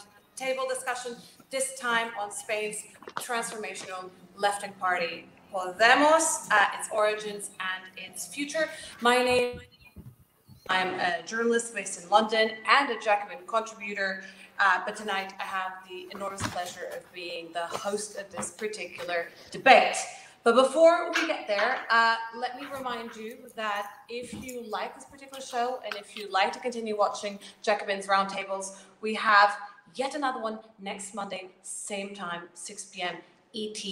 round table discussion, this time on Spain's transformational left-wing party, Podemos, uh, its origins and its future. My name, I'm a journalist based in London and a Jacobin contributor, uh, but tonight I have the enormous pleasure of being the host of this particular debate. But before we get there, uh, let me remind you that if you like this particular show and if you'd like to continue watching Jacobin's Roundtables, we have yet another one next Monday, same time, 6 p.m. ET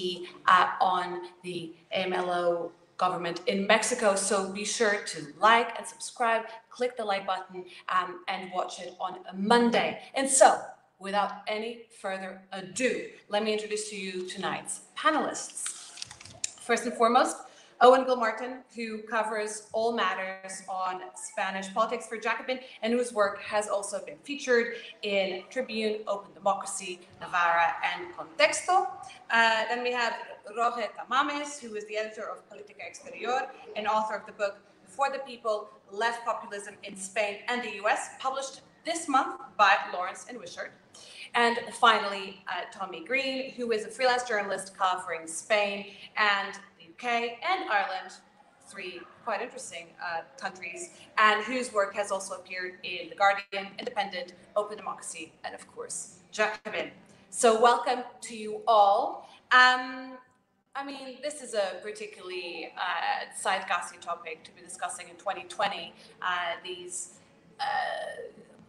uh, on the AMLO government in Mexico. So be sure to like and subscribe, click the like button, um, and watch it on Monday. And so, without any further ado, let me introduce to you tonight's panelists. First and foremost, Eoghan Gilmartin, who covers all matters on Spanish politics for Jacobin, and whose work has also been featured in Tribune, Open Democracy, Navarra, and Contexto. Uh, then we have Jorge Tamames, who is the editor of Política Exterior and author of the book For the People, Left Populism in Spain and the US, published this month by Lawrence and Wishart. And finally, uh, Tommy Greene, who is a freelance journalist covering Spain and UK and Ireland, three quite interesting uh, countries, and whose work has also appeared in The Guardian, Independent, Open Democracy, and of course, Jacobin. So welcome to you all. Um, I mean, this is a particularly uh, zeitgeisty topic to be discussing in 2020. Uh, these uh,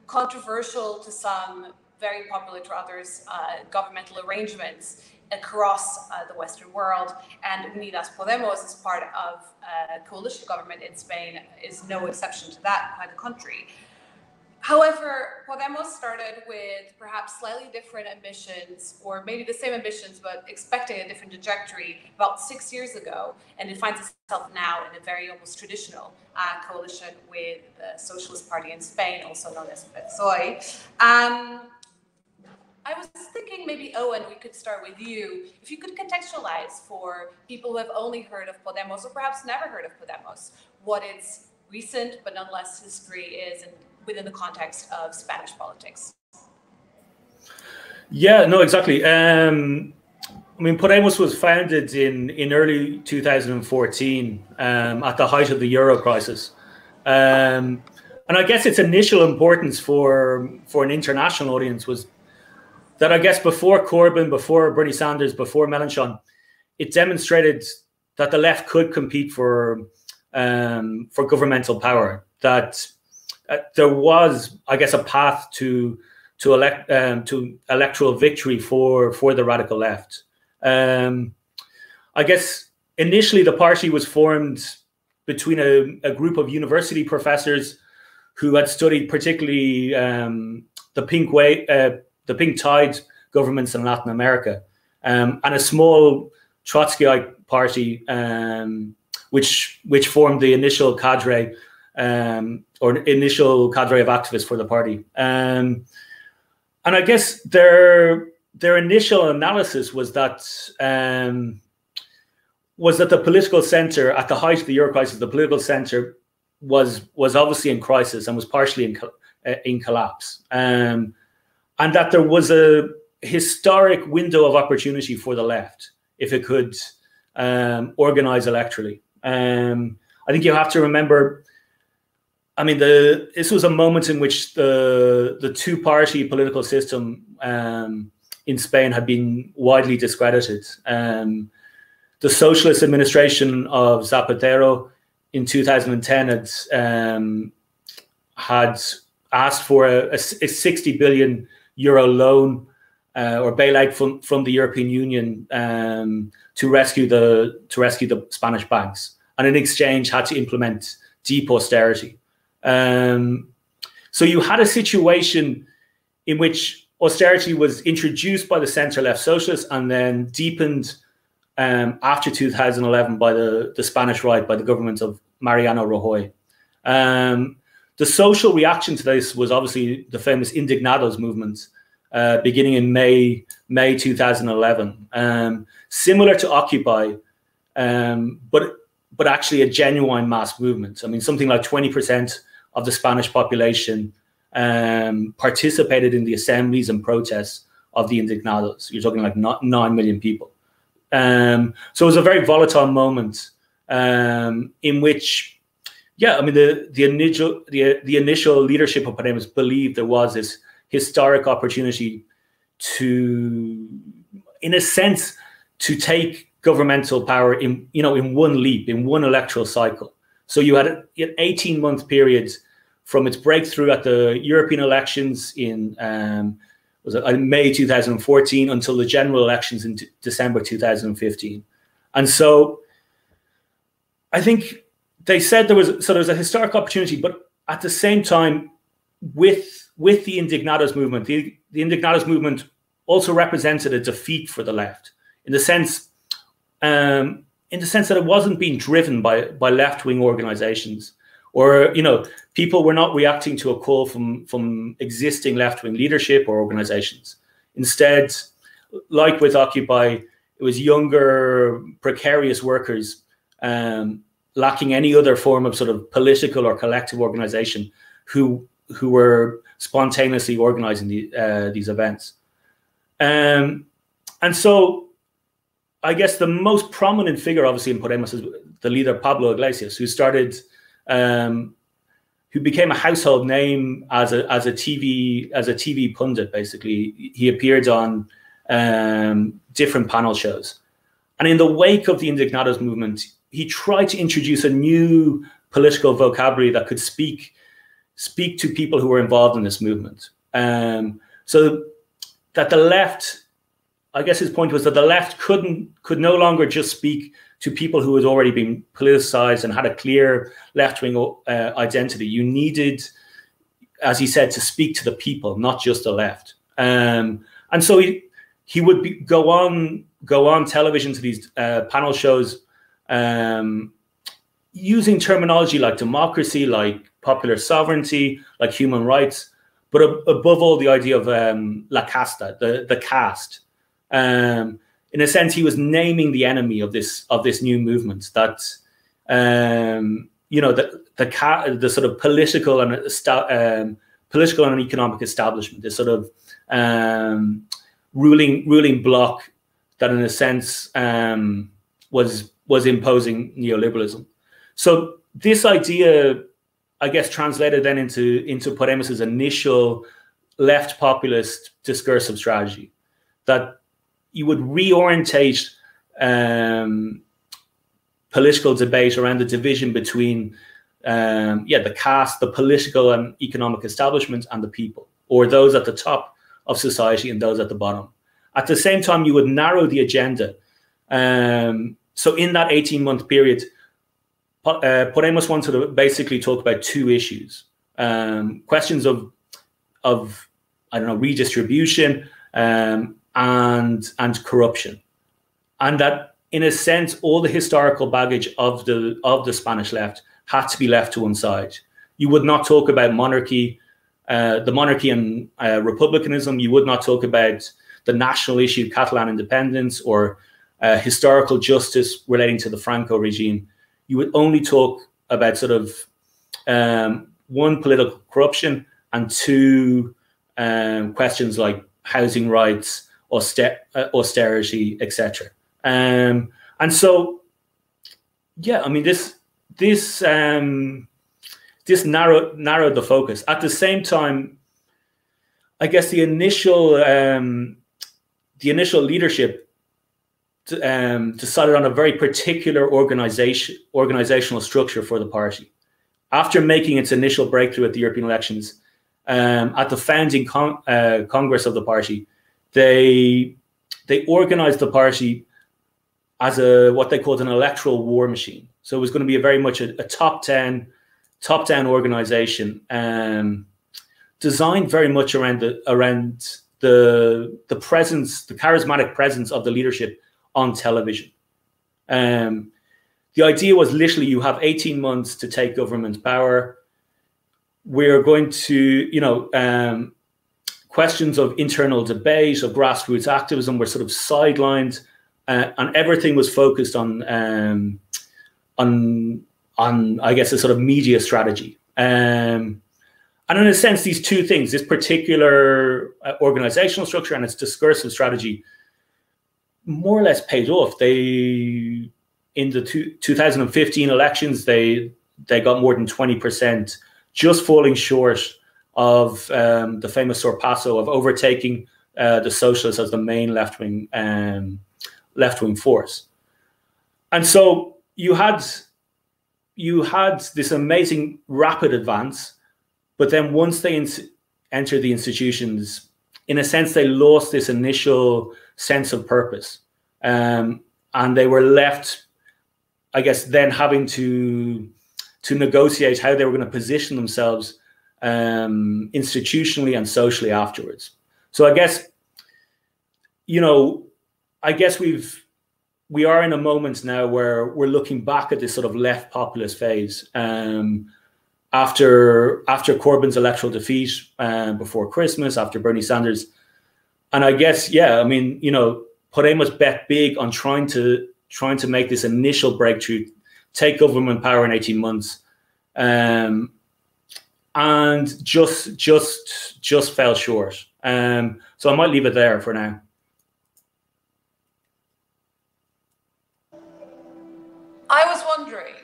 controversial to some very popular to others uh, governmental arrangements across uh, the Western world. And Unidas Podemos, as part of a coalition government in Spain, is no exception to that, quite the country. However, Podemos started with perhaps slightly different ambitions, or maybe the same ambitions, but expecting a different trajectory about six years ago. And it finds itself now in a very almost traditional uh, coalition with the Socialist Party in Spain, also known as PSOE. Um, I was thinking maybe, Eoghan, we could start with you. If you could contextualize for people who have only heard of Podemos or perhaps never heard of Podemos, what its recent but nonetheless history is and within the context of Spanish politics. Yeah, no, exactly. Um, I mean, Podemos was founded in, in early 2014 um, at the height of the euro crisis. Um, and I guess its initial importance for, for an international audience was that I guess before Corbyn, before Bernie Sanders, before Mélenchon, it demonstrated that the left could compete for um, for governmental power. That uh, there was, I guess, a path to to elect um, to electoral victory for for the radical left. Um, I guess initially the party was formed between a, a group of university professors who had studied particularly um, the pink way. Uh, the pink tide governments in Latin America, um, and a small Trotskyite party, um, which which formed the initial cadre um, or initial cadre of activists for the party. Um, and I guess their their initial analysis was that um, was that the political center at the height of the euro crisis, the political center was was obviously in crisis and was partially in uh, in collapse. Um, and that there was a historic window of opportunity for the left if it could um, organize electorally. Um, I think you have to remember. I mean, the this was a moment in which the the two party political system um, in Spain had been widely discredited. Um, the socialist administration of Zapatero in 2010 had um, had asked for a, a, a 60 billion euro loan uh, or bailout from, from the European Union um, to rescue the to rescue the Spanish banks, and in exchange had to implement deep austerity. Um, so you had a situation in which austerity was introduced by the centre left socialists and then deepened um, after 2011 by the, the Spanish right, by the government of Mariano Rajoy. Um, the social reaction to this was obviously the famous Indignados movement, uh, beginning in May May 2011. Um, similar to Occupy, um, but but actually a genuine mass movement. I mean, something like 20% of the Spanish population um, participated in the assemblies and protests of the indignados. You're talking like nine million people. Um, so it was a very volatile moment um, in which, yeah, I mean the the initial the the initial leadership of Podemos believed there was this historic opportunity to, in a sense, to take governmental power in you know in one leap in one electoral cycle. So you had an 18 month period from its breakthrough at the European elections in um, was it May 2014 until the general elections in December 2015, and so I think they said there was so there was a historic opportunity, but at the same time, with with the Indignados movement, the, the Indignados movement also represented a defeat for the left in the sense um, in the sense that it wasn't being driven by by left wing organizations or you know people were not reacting to a call from from existing left wing leadership or organizations. Instead like with occupy it was younger precarious workers um, lacking any other form of sort of political or collective organization who who were spontaneously organizing the, uh, these events um, and so I guess the most prominent figure, obviously, in Podemos is the leader Pablo Iglesias, who started, um, who became a household name as a as a TV as a TV pundit. Basically, he appeared on um, different panel shows, and in the wake of the Indignados movement, he tried to introduce a new political vocabulary that could speak speak to people who were involved in this movement. Um, so that the left I guess his point was that the left couldn't could no longer just speak to people who had already been politicized and had a clear left wing uh, identity. You needed, as he said, to speak to the people, not just the left. Um, and so he he would be, go on go on television to these uh, panel shows um, using terminology like democracy, like popular sovereignty, like human rights, but above all, the idea of um, la casta, the the caste um, in a sense, he was naming the enemy of this of this new movement. That um, you know the the the sort of political and um, political and economic establishment, this sort of um, ruling ruling bloc that, in a sense, um, was was imposing neoliberalism. So this idea, I guess, translated then into into Podemos's initial left populist discursive strategy that you would reorientate um, political debate around the division between um, yeah the caste, the political and economic establishment, and the people, or those at the top of society and those at the bottom. At the same time, you would narrow the agenda. Um, so in that 18 month period, uh, Podemos wanted to basically talk about two issues: um, questions of of I don't know redistribution um, and and corruption, and that in a sense all the historical baggage of the of the Spanish left had to be left to one side. You would not talk about monarchy, uh, the monarchy and uh, republicanism. You would not talk about the national issue, of Catalan independence, or uh, historical justice relating to the Franco regime. You would only talk about sort of um, one political corruption and two um, questions like housing rights auster- uh, austerity, etc. Um, and so, yeah, I mean this this um, this narrowed narrowed the focus. At the same time, I guess the initial um, the initial leadership um, decided on a very particular organization organizational structure for the party. After making its initial breakthrough at the European elections, um, at the founding con- uh, Congress of the party, they they organized the party as a what they called an electoral war machine. So it was going to be a very much a, a top ten top down organization, um, designed very much around the around the the presence, the charismatic presence of the leadership on television. Um, the idea was literally you have 18 months to take government power. We're going to, you know, um, questions of internal debate, of grassroots activism were sort of sidelined, uh, and everything was focused on um, on on I guess a sort of media strategy. Um, and in a sense, these two things, this particular uh, organizational structure and its discursive strategy, more or less paid off. They, in the two, 2015 elections, they they got more than 20%, just falling short of um, the famous sorpasso of overtaking uh, the socialists as the main left wing um, left wing force. And so you had you had this amazing rapid advance, but then once they entered the institutions, in a sense, they lost this initial sense of purpose, um, and they were left, I guess, then having to to negotiate how they were going to position themselves um, institutionally and socially afterwards. So I guess, you know, I guess we've we are in a moment now where we're looking back at this sort of left populist phase um, after after Corbyn's electoral defeat uh, before Christmas, after Bernie Sanders, and I guess yeah, I mean you know Podemos bet big on trying to trying to make this initial breakthrough, take government power in eighteen months, um, and just just just fell short. Um, so I might leave it there for now. I was wondering.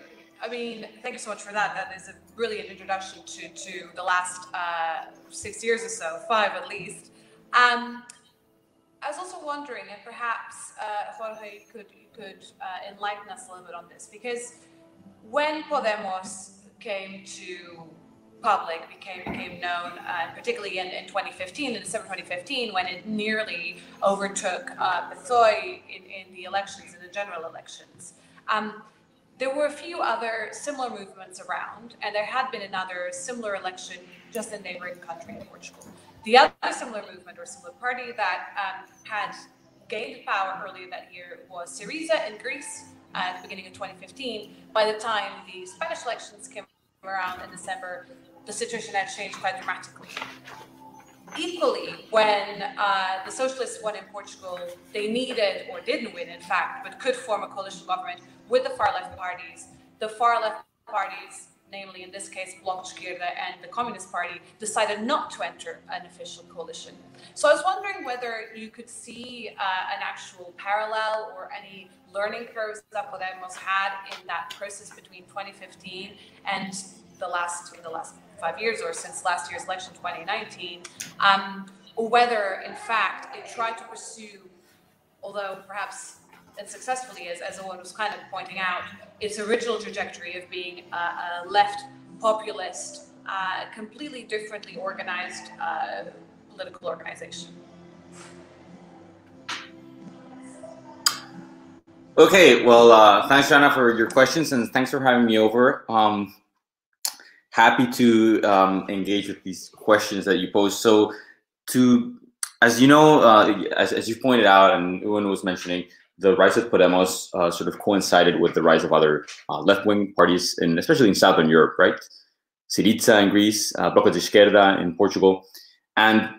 I mean, thank you so much for that. That is a brilliant introduction to to the last uh, six years or so, five at least. Um, I was also wondering if perhaps uh, Jorge could could uh, enlighten us a little bit on this because when Podemos came to public became became known, uh, particularly in, in 2015, in December 2015, when it nearly overtook uh, PSOE in, in the elections, in the general elections. Um, there were a few other similar movements around, and there had been another similar election just in neighboring country in Portugal. The other similar movement or similar party that um, had gained power earlier that year was Syriza in Greece at the beginning of 2015. By the time the Spanish elections came around in December, the situation had changed quite dramatically. Equally, when uh, the socialists won in Portugal, they needed, or didn't win in fact, but could form a coalition government with the far left parties. The far left parties, namely in this case Bloc Esquerda and the Communist Party, decided not to enter an official coalition. So I was wondering whether you could see uh, an actual parallel or any learning curves that Podemos had in that process between 2015 and the last the last five years or since last year's election, 2019, um, or whether in fact it tried to pursue, although perhaps unsuccessfully, as, as Eoghan was kind of pointing out, its original trajectory of being a, a left populist, uh, completely differently organized uh, political organization. Okay, well, uh, thanks, Joana, for your questions, and thanks for having me over. Um, happy to um, engage with these questions that you pose. So, to as you know, uh, as, as you pointed out, and Eoghan was mentioning, the rise of Podemos uh, sort of coincided with the rise of other uh, left-wing parties, in, especially in Southern Europe, right? Syriza in Greece, uh, Bloco de Esquerda in Portugal. And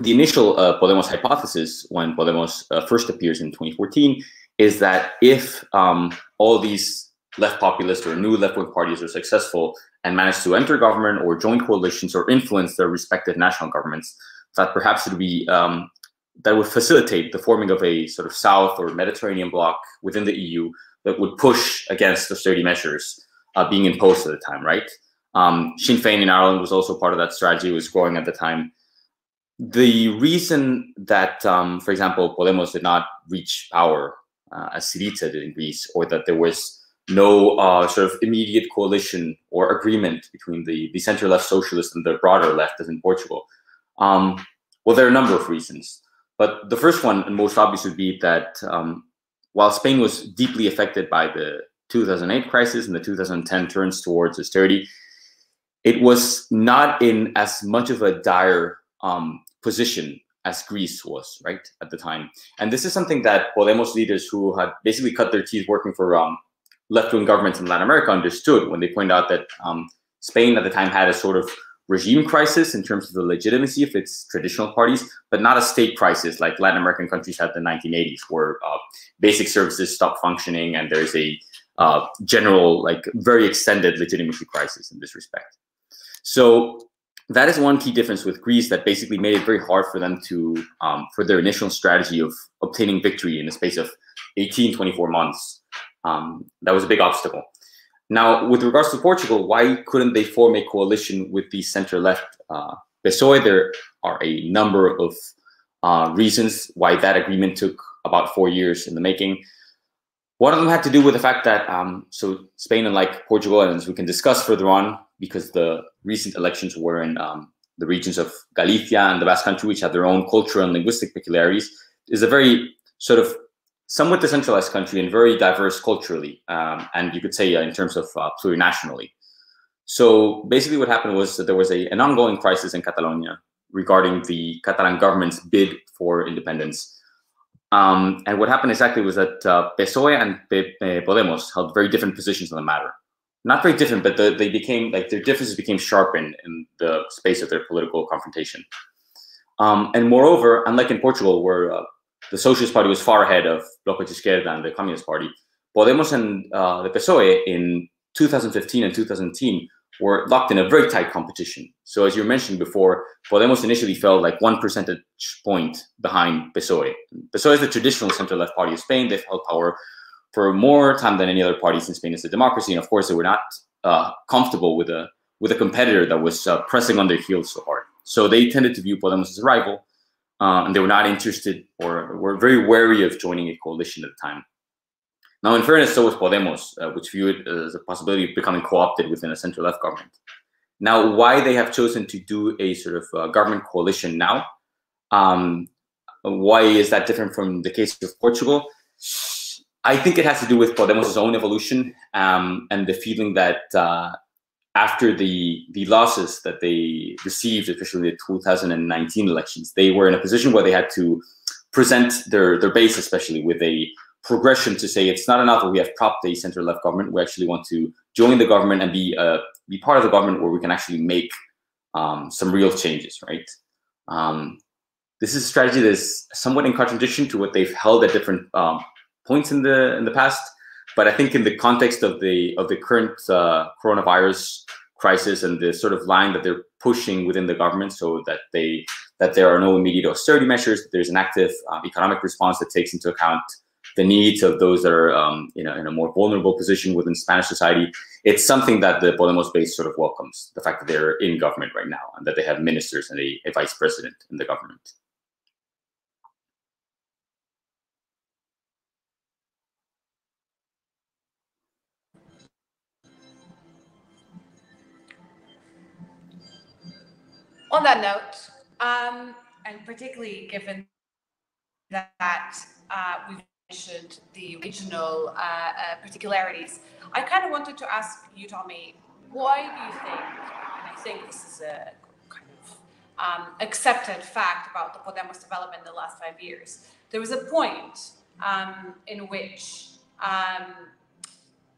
the initial uh, Podemos hypothesis, when Podemos uh, first appears in 2014, is that if um, all these left populist or new left-wing parties are successful and manage to enter government or join coalitions or influence their respective national governments, that perhaps it would be um, that would facilitate the forming of a sort of South or Mediterranean bloc within the EU that would push against the austerity measures uh, being imposed at the time, right? Um, Sinn Féin in Ireland was also part of that strategy, was growing at the time. The reason that, um, for example, Podemos did not reach power uh, as Syriza did in Greece, or that there was no uh, sort of immediate coalition or agreement between the, the center-left socialists and the broader left, as in Portugal. Um, well, there are a number of reasons. But the first one and most obvious would be that um, while Spain was deeply affected by the 2008 crisis and the 2010 turns towards austerity, it was not in as much of a dire um, position as Greece was, right, at the time. And this is something that Podemos leaders who had basically cut their teeth working for um, left-wing governments in Latin America understood when they pointed out that um, Spain at the time had a sort of regime crisis in terms of the legitimacy of its traditional parties, but not a state crisis like Latin American countries had in the 1980s, where uh, basic services stopped functioning and there's a uh, general, like very extended legitimacy crisis in this respect. So that is one key difference with Greece that basically made it very hard for them to, um, for their initial strategy of obtaining victory in the space of 18, 24 months. Um, that was a big obstacle. Now, with regards to Portugal, why couldn't they form a coalition with the center-left uh, PSOE? There are a number of uh, reasons why that agreement took about four years in the making. One of them had to do with the fact that um, so Spain, unlike Portugal, and as we can discuss further on, because the recent elections were in um, the regions of Galicia and the Basque Country, which have their own cultural and linguistic peculiarities, is a very sort of somewhat decentralized country and very diverse culturally, um, and you could say uh, in terms of uh, plurinationally. So basically, what happened was that there was a, an ongoing crisis in Catalonia regarding the Catalan government's bid for independence. Um, and what happened exactly was that uh, PSOE and P Podemos held very different positions on the matter. Not very different, but the, they became like their differences became sharpened in the space of their political confrontation. Um, and moreover, unlike in Portugal, where uh, the Socialist Party was far ahead of Bloco de Izquierda and the Communist Party, Podemos and uh, the PSOE in 2015 and 2010 were locked in a very tight competition. So as you mentioned before, Podemos initially fell like one percentage point behind PSOE. PSOE is the traditional center-left party of Spain. They've held power for more time than any other party since Spain is a democracy. And of course, they were not uh, comfortable with a with a competitor that was uh, pressing on their heels so hard. So they tended to view Podemos as a rival, uh, and they were not interested or were very wary of joining a coalition at the time. Now, in fairness, so was Podemos, uh, which viewed it as a possibility of becoming co-opted within a center-left government. Now, why they have chosen to do a sort of uh, government coalition now? Um, why is that different from the case of Portugal? I think it has to do with Podemos' own evolution um, and the feeling that uh, after the the losses that they received, especially the 2019 elections, they were in a position where they had to present their their base, especially with a progression to say it's not enough that we have propped a center left government. We actually want to join the government and be uh, be part of the government where we can actually make um, some real changes, right? Um, this is a strategy that is somewhat in contradiction to what they've held at different um, points in the in the past. But I think in the context of the of the current uh, coronavirus crisis and the sort of line that they're pushing within the government, so that they that there are no immediate austerity measures, that there's an active uh, economic response that takes into account the needs of those that are um, you know in a more vulnerable position within Spanish society. It's something that the Podemos base sort of welcomes the fact that they're in government right now and that they have ministers and a, a vice president in the government. On that note, um, and particularly given that uh, we've mentioned the regional uh, uh, particularities. I kind of wanted to ask you, Tommy, why do you think, and I think this is a kind of um, accepted fact about the Podemos development in the last five years, there was a point um, in which um,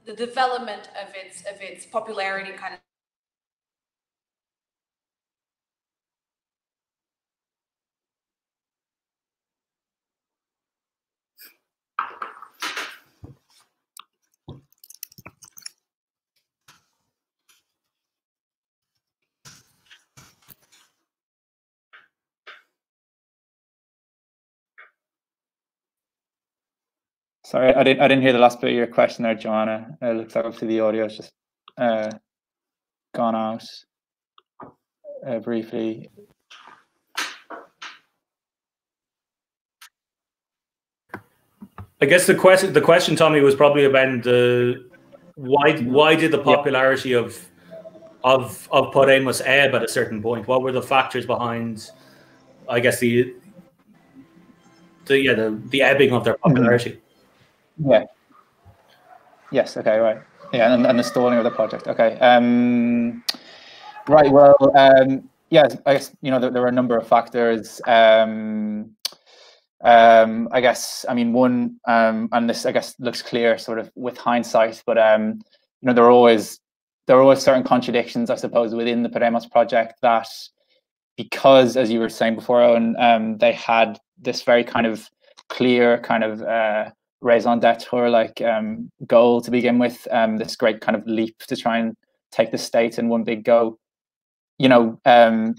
the development of its of its popularity kind of Sorry, I didn't. I didn't hear the last bit of your question there, Joana. It looks like obviously the audio has just uh, gone out uh, briefly. I guess the question, the question, Tommy, was probably about the why. Why did the popularity of of of Podemos ebb at a certain point? What were the factors behind? I guess the the yeah the the ebbing of their popularity. Mm -hmm. Yeah. Yes. Okay. Right. Yeah, and, and the stalling of the project. Okay. Um, right. Well. Um, yeah. I guess you know there, there are a number of factors. Um, um, I guess. I mean, one, um, and this I guess looks clear, sort of with hindsight. But um, you know, there are always there are always certain contradictions, I suppose, within the Podemos project that because, as you were saying before, Eoghan, um, they had this very kind of clear kind of uh, raison d'etre like um, goal to begin with. Um, this great kind of leap to try and take the state in one big go. you know, um,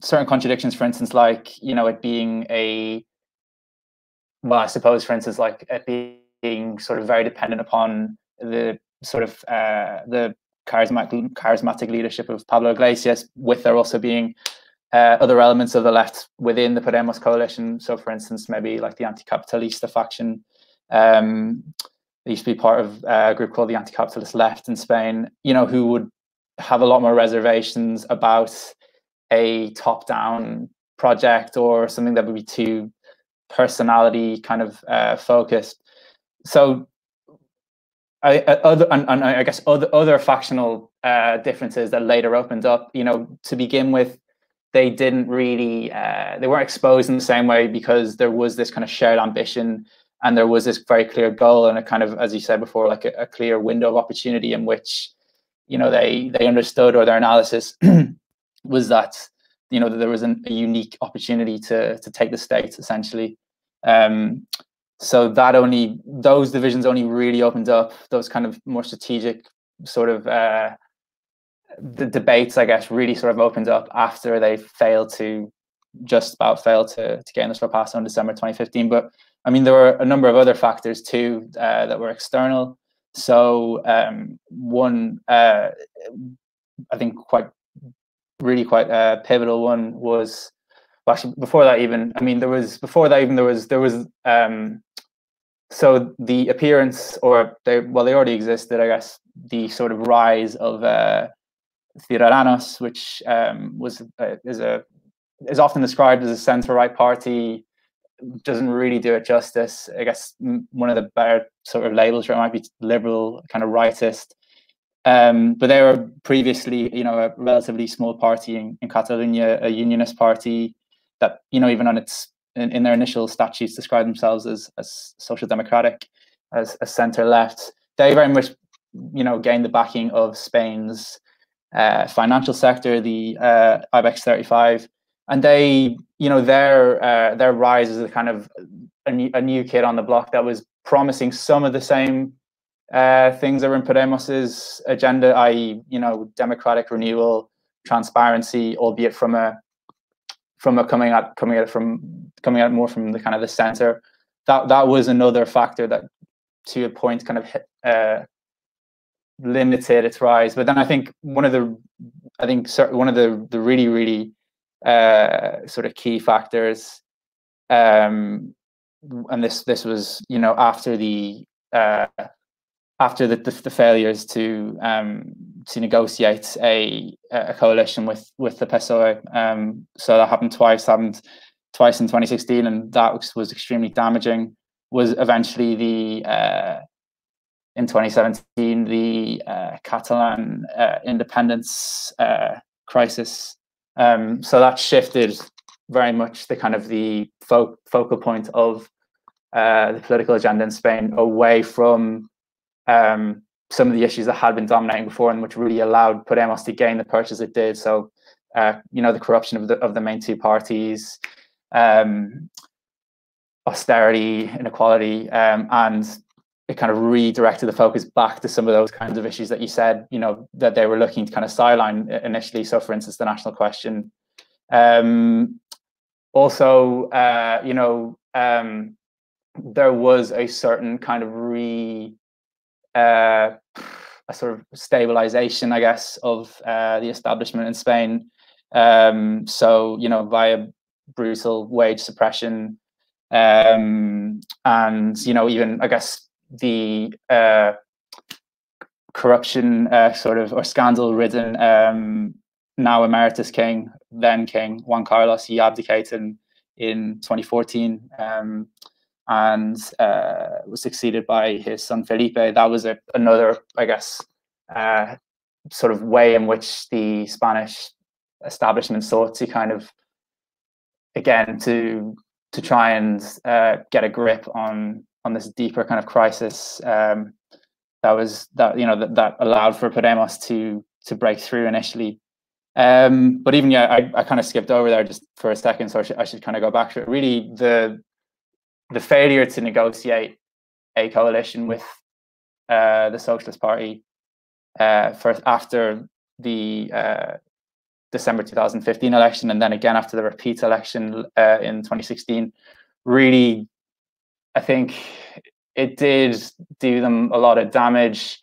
certain contradictions, for instance, like you know, it being a well, I suppose, for instance, like it being sort of very dependent upon the sort of uh, the charismatic charismatic leadership of Pablo Iglesias, with there also being uh, other elements of the left within the Podemos coalition. So, for instance, maybe like the anti-capitalista faction. Um, they used to be part of uh, a group called the Anti-Capitalist Left in Spain. You know, who would have a lot more reservations about a top-down project or something that would be too personality kind of uh, focused. So I, other and, and, I guess other other factional uh, differences that later opened up. You know, to begin with, they didn't really uh, they weren't exposed in the same way because there was this kind of shared ambition and there was this very clear goal and a kind of, as you said before, like a, a clear window of opportunity in which you know they they understood or their analysis was that you know that there was an, a unique opportunity to to take the states essentially. Um, so that only those divisions only really opened up those kind of more strategic sort of uh, the debates i guess really sort of opened up after they failed to just about failed to, to get in the sorpasso in december 2015 but i mean there were a number of other factors too uh, that were external so um, one uh, i think quite really quite uh, pivotal one was well, actually before that even i mean there was before that even there was there was um, so the appearance, or they well, they already existed, I guess. The sort of rise of uh, Ciudadanos, which um, was uh, is a is often described as a centre right party, doesn't really do it justice. I guess one of the better sort of labels for it might be liberal, kind of rightist. Um, but they were previously, you know, a relatively small party in, in Catalonia, a unionist party that, you know, even on its in, in their initial statutes describe themselves as, as social democratic, as, a centre left. They very much, you know, gained the backing of Spain's uh, financial sector, the uh, IBEX 35, and they, you know, their uh, their rise as a kind of a new, a new kid on the block that was promising some of the same uh, things that were in Podemos's agenda, i.e., you know, democratic renewal, transparency, albeit from a from a coming out coming out from coming out more from the kind of the center. That that was another factor that, to a point, kind of hit, uh, limited its rise. But then I think one of the I think one of the the really really uh, sort of key factors, um, and this this was you know after the uh, after the, the, the failures to um, to negotiate a a coalition with with the PSOE. Um, so that happened twice. Happened twice in 2016, and that was, was extremely damaging. Was eventually the uh, in 2017 the uh, Catalan uh, independence uh, crisis. Um, so that shifted very much the kind of the fo- focal point of uh, the political agenda in Spain away from um, some of the issues that had been dominating before and which really allowed Podemos to gain the purchase it did. So, uh, you know, the corruption of the of the main two parties, um, austerity, inequality, um, and it kind of redirected the focus back to some of those kinds of issues that you said, you know, that they were looking to kind of sideline initially. So, for instance, the national question. Um, also, uh, you know, um, there was a certain kind of re uh, a sort of stabilization, I guess, of uh, the establishment in Spain. Um, so, you know, via brutal wage suppression, um, and you know, even I guess the uh, corruption, uh, sort of or scandal-ridden um, now emeritus king, then king Juan Carlos, he abdicated in, in 2014. Um, and uh, was succeeded by his son Felipe. That was a, another, I guess, uh, sort of way in which the Spanish establishment sought to kind of, again, to to try and uh, get a grip on on this deeper kind of crisis um, that was that you know that, that allowed for Podemos to to break through initially. Um, but even yeah, I, I kind of skipped over there just for a second, so I should, I should kind of go back to it. Really, the the failure to negotiate a coalition with uh, the Socialist Party uh, for after the uh, December 2015 election, and then again after the repeat election uh, in 2016, really, I think it did do them a lot of damage.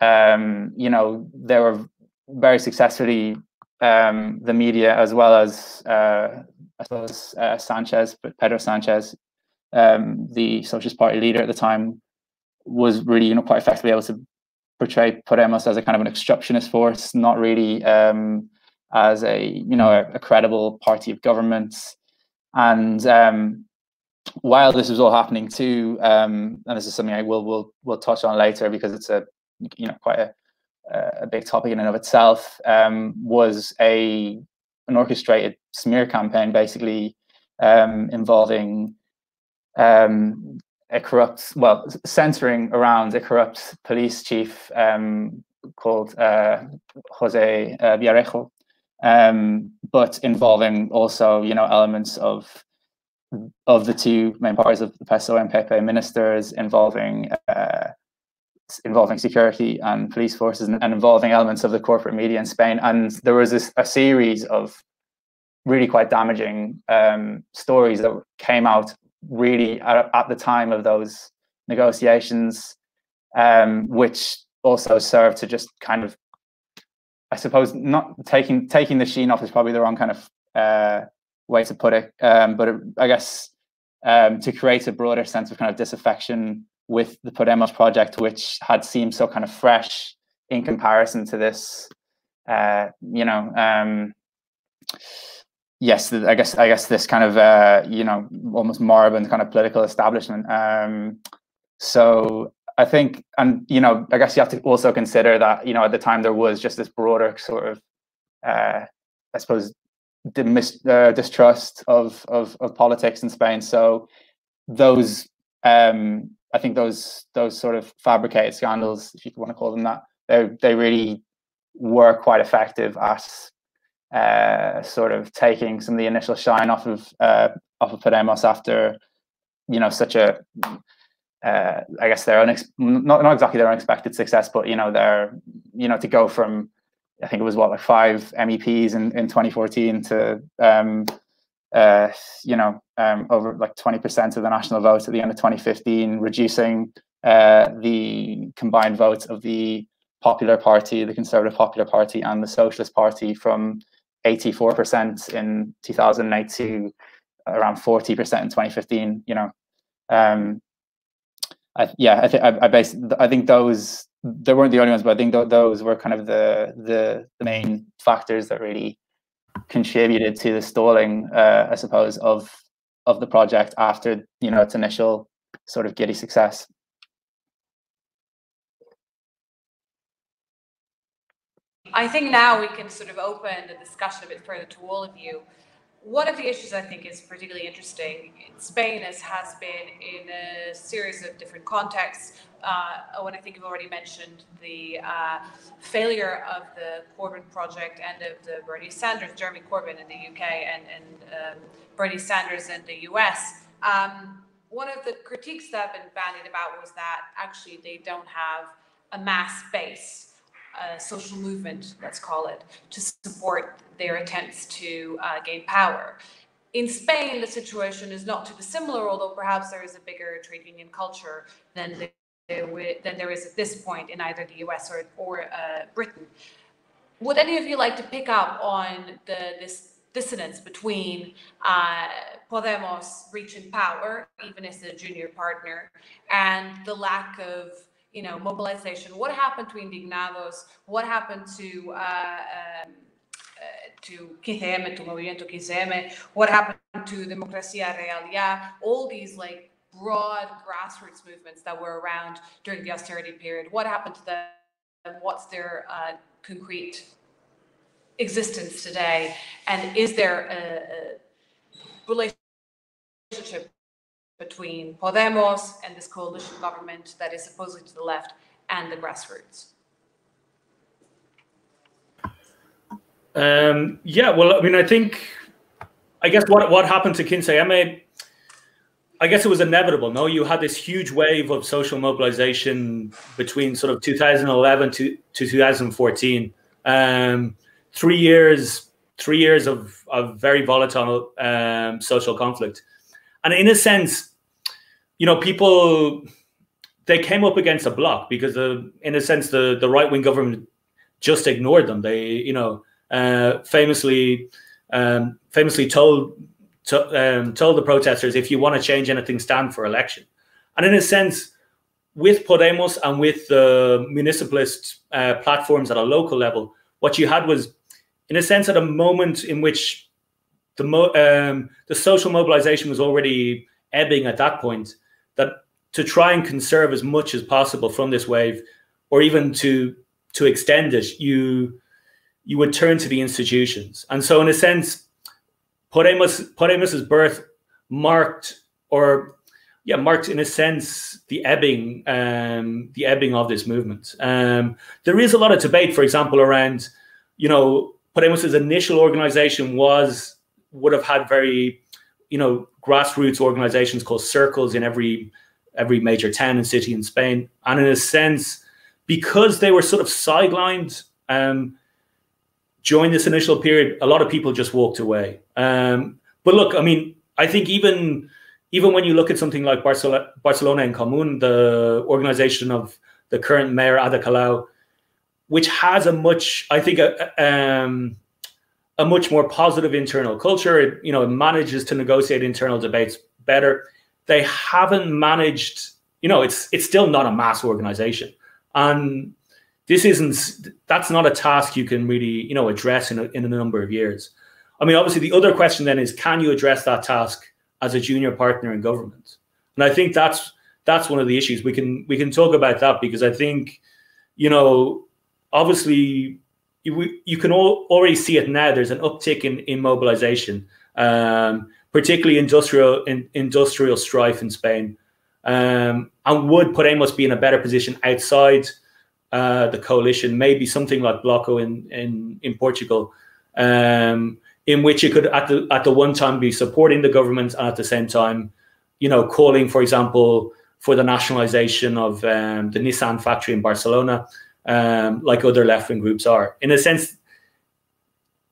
Um, you know, they were very successfully um, the media as well as uh, I suppose uh, Sanchez, but Pedro Sanchez, um, the Socialist Party leader at the time, was really you know quite effectively able to portray Podemos as a kind of an obstructionist force, not really um, as a you know a, a, credible party of government. And um, while this was all happening too, um, and this is something I will will will touch on later because it's a you know quite a a big topic in and of itself, um, was a an orchestrated smear campaign, basically um, involving um, a corrupt, well, centering around a corrupt police chief um, called uh, Jose uh, Villarejo, um, but involving also, you know, elements of of the two main parties of the PSOE and PP ministers, involving uh, involving security and police forces, and, and, involving elements of the corporate media in Spain. And there was this, a series of really quite damaging um, stories that came out really at, at the time of those negotiations, um, which also served to just kind of, I suppose, not taking taking the sheen off is probably the wrong kind of uh, way to put it, um, but it, I guess um, to create a broader sense of kind of disaffection with the Podemos project, which had seemed so kind of fresh in comparison to this, uh, you know, um, yes, I guess I guess this kind of uh, you know almost moribund kind of political establishment. Um, so I think, and you know, I guess you have to also consider that you know at the time there was just this broader sort of, uh, I suppose, mis- uh, distrust of, of of politics in Spain. So those, um, I think those those sort of fabricated scandals, if you want to call them that, they they really were quite effective at uh, sort of taking some of the initial shine off of uh, off of Podemos after you know such a uh, I guess their unex- not not exactly their unexpected success, but you know their you know to go from I think it was what like five MEPs in, in 2014 to um, uh, you know um, over like 20% of the national vote at the end of 2015, reducing uh, the combined votes of the Popular Party, the Conservative Popular Party, and the Socialist Party from 84% in 2008 to around 40% in 2015 you know. Um I, yeah i think I, I i think those they weren't the only ones but i think th- those were kind of the, the the main factors that really contributed to the stalling uh, i suppose of of the project after you know its initial sort of giddy success I think now we can sort of open the discussion a bit further to all of you. One of the issues I think is particularly interesting in Spain is, has been in a series of different contexts. Uh, when I think you've already mentioned the uh, failure of the Corbyn project and of the Bernie Sanders, Jeremy Corbyn in the UK and, and um, Bernie Sanders in the US. Um, one of the critiques that I've been bandied about was that actually they don't have a mass base a social movement, let's call it, to support their attempts to uh, gain power. In Spain, the situation is not too dissimilar, although perhaps there is a bigger trade union culture than there, than there is at this point in either the US or, or uh, Britain. Would any of you like to pick up on the, this dissonance between uh, Podemos reaching power, even as a junior partner, and the lack of you know, mobilization. What happened to Indignados? What happened to uh, um, uh, to 15M, to Movimiento 15M? What happened to Democracia Real Ya? All these like broad grassroots movements that were around during the austerity period. What happened to them? What's their uh, concrete existence today? And is there a, a relationship between Podemos and this coalition government that is supposedly to the left and the grassroots? Um, yeah, well, I mean, I think, I guess what what happened to 15M, I guess it was inevitable. No, you had this huge wave of social mobilization between sort of 2011 to, to 2014. Um, three years, three years of, of very volatile um, social conflict. And in a sense, you know, people, they came up against a block because, the, in a sense, the, the right wing government just ignored them. They, you know, uh, famously, um, famously told to, um, told the protesters, if you want to change anything, stand for election. And in a sense, with Podemos and with the municipalist uh, platforms at a local level, what you had was, in a sense, at a moment in which the mo- um, the social mobilization was already ebbing at that point, that to try and conserve as much as possible from this wave, or even to to extend it, you you would turn to the institutions. And so, in a sense, Podemos Podemos's birth marked, or yeah, marked in a sense the ebbing, um, the ebbing of this movement. Um, there is a lot of debate, for example, around, you know, Podemos's initial organization was would have had very, you know, grassroots organizations called circles in every every major town and city in Spain, and in a sense, because they were sort of sidelined. Um, during this initial period, a lot of people just walked away. Um, but look, I mean, I think even even when you look at something like Barcelona, Barcelona en Común, the organization of the current mayor Ada Colau, which has a much, I think, a, um, a much more positive internal culture. It, you know, it manages to negotiate internal debates better. They haven't managed. You know, it's it's still not a mass organization, and this isn't that's not a task you can really you know address in a, in a number of years i mean obviously the other question then is can you address that task as a junior partner in government and i think that's that's one of the issues we can we can talk about that because i think you know obviously you, you can all, already see it now there's an uptick in, in mobilization um, particularly industrial in, industrial strife in spain um, and would Podemos be in a better position outside uh, the coalition, maybe something like Bloco in in in Portugal, um, in which it could at the at the one time be supporting the government and at the same time, you know, calling, for example, for the nationalization of um, the Nissan factory in Barcelona, um, like other left wing groups are. In a sense,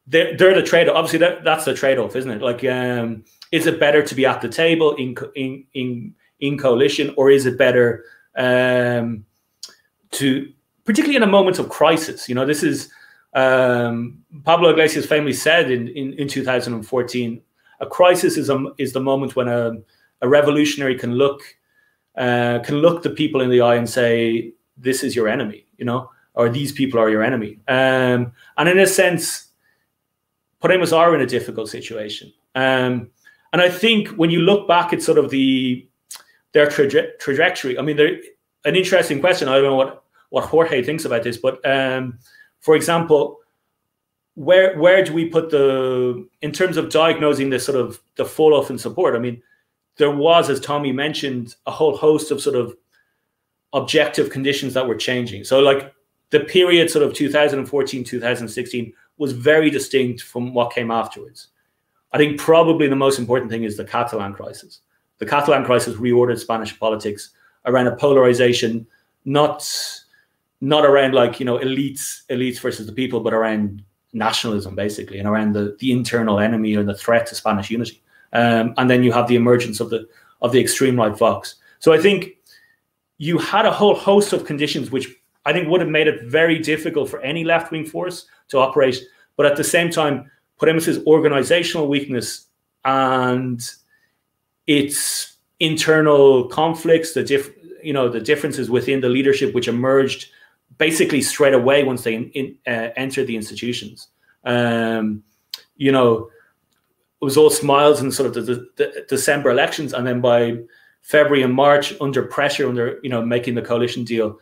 they're, they're the trade. Off. Obviously, that, that's the trade off, isn't it? Like, um, is it better to be at the table in in in in coalition, or is it better um, to particularly in a moment of crisis. You know, this is um, Pablo Iglesias famously said in, in, in 2014, a crisis is a, is the moment when a, a revolutionary can look uh, can look the people in the eye and say, "This is your enemy," you know, or "These people are your enemy." Um, and in a sense, Podemos are in a difficult situation. Um, and I think when you look back at sort of the their traje- trajectory, I mean, they're an interesting question. I don't know what what Jorge thinks about this, but um, for example, where where do we put the in terms of diagnosing the sort of the fall off in support? I mean, there was, as Tommy mentioned, a whole host of sort of objective conditions that were changing. So, like the period sort of 2014, 2016 was very distinct from what came afterwards. I think probably the most important thing is the Catalan crisis. The Catalan crisis reordered Spanish politics around a polarization, not not around like you know elites elites versus the people but around nationalism basically and around the, the internal enemy or the threat to spanish unity um, and then you have the emergence of the of the extreme right vox so i think you had a whole host of conditions which i think would have made it very difficult for any left-wing force to operate but at the same time podemos's organizational weakness and its internal conflicts the diff you know the differences within the leadership which emerged basically straight away once they in, in, uh, enter the institutions. Um, you know, it was all smiles in sort of the, the, the, December elections, and then by February and March, under pressure, under you know making the coalition deal,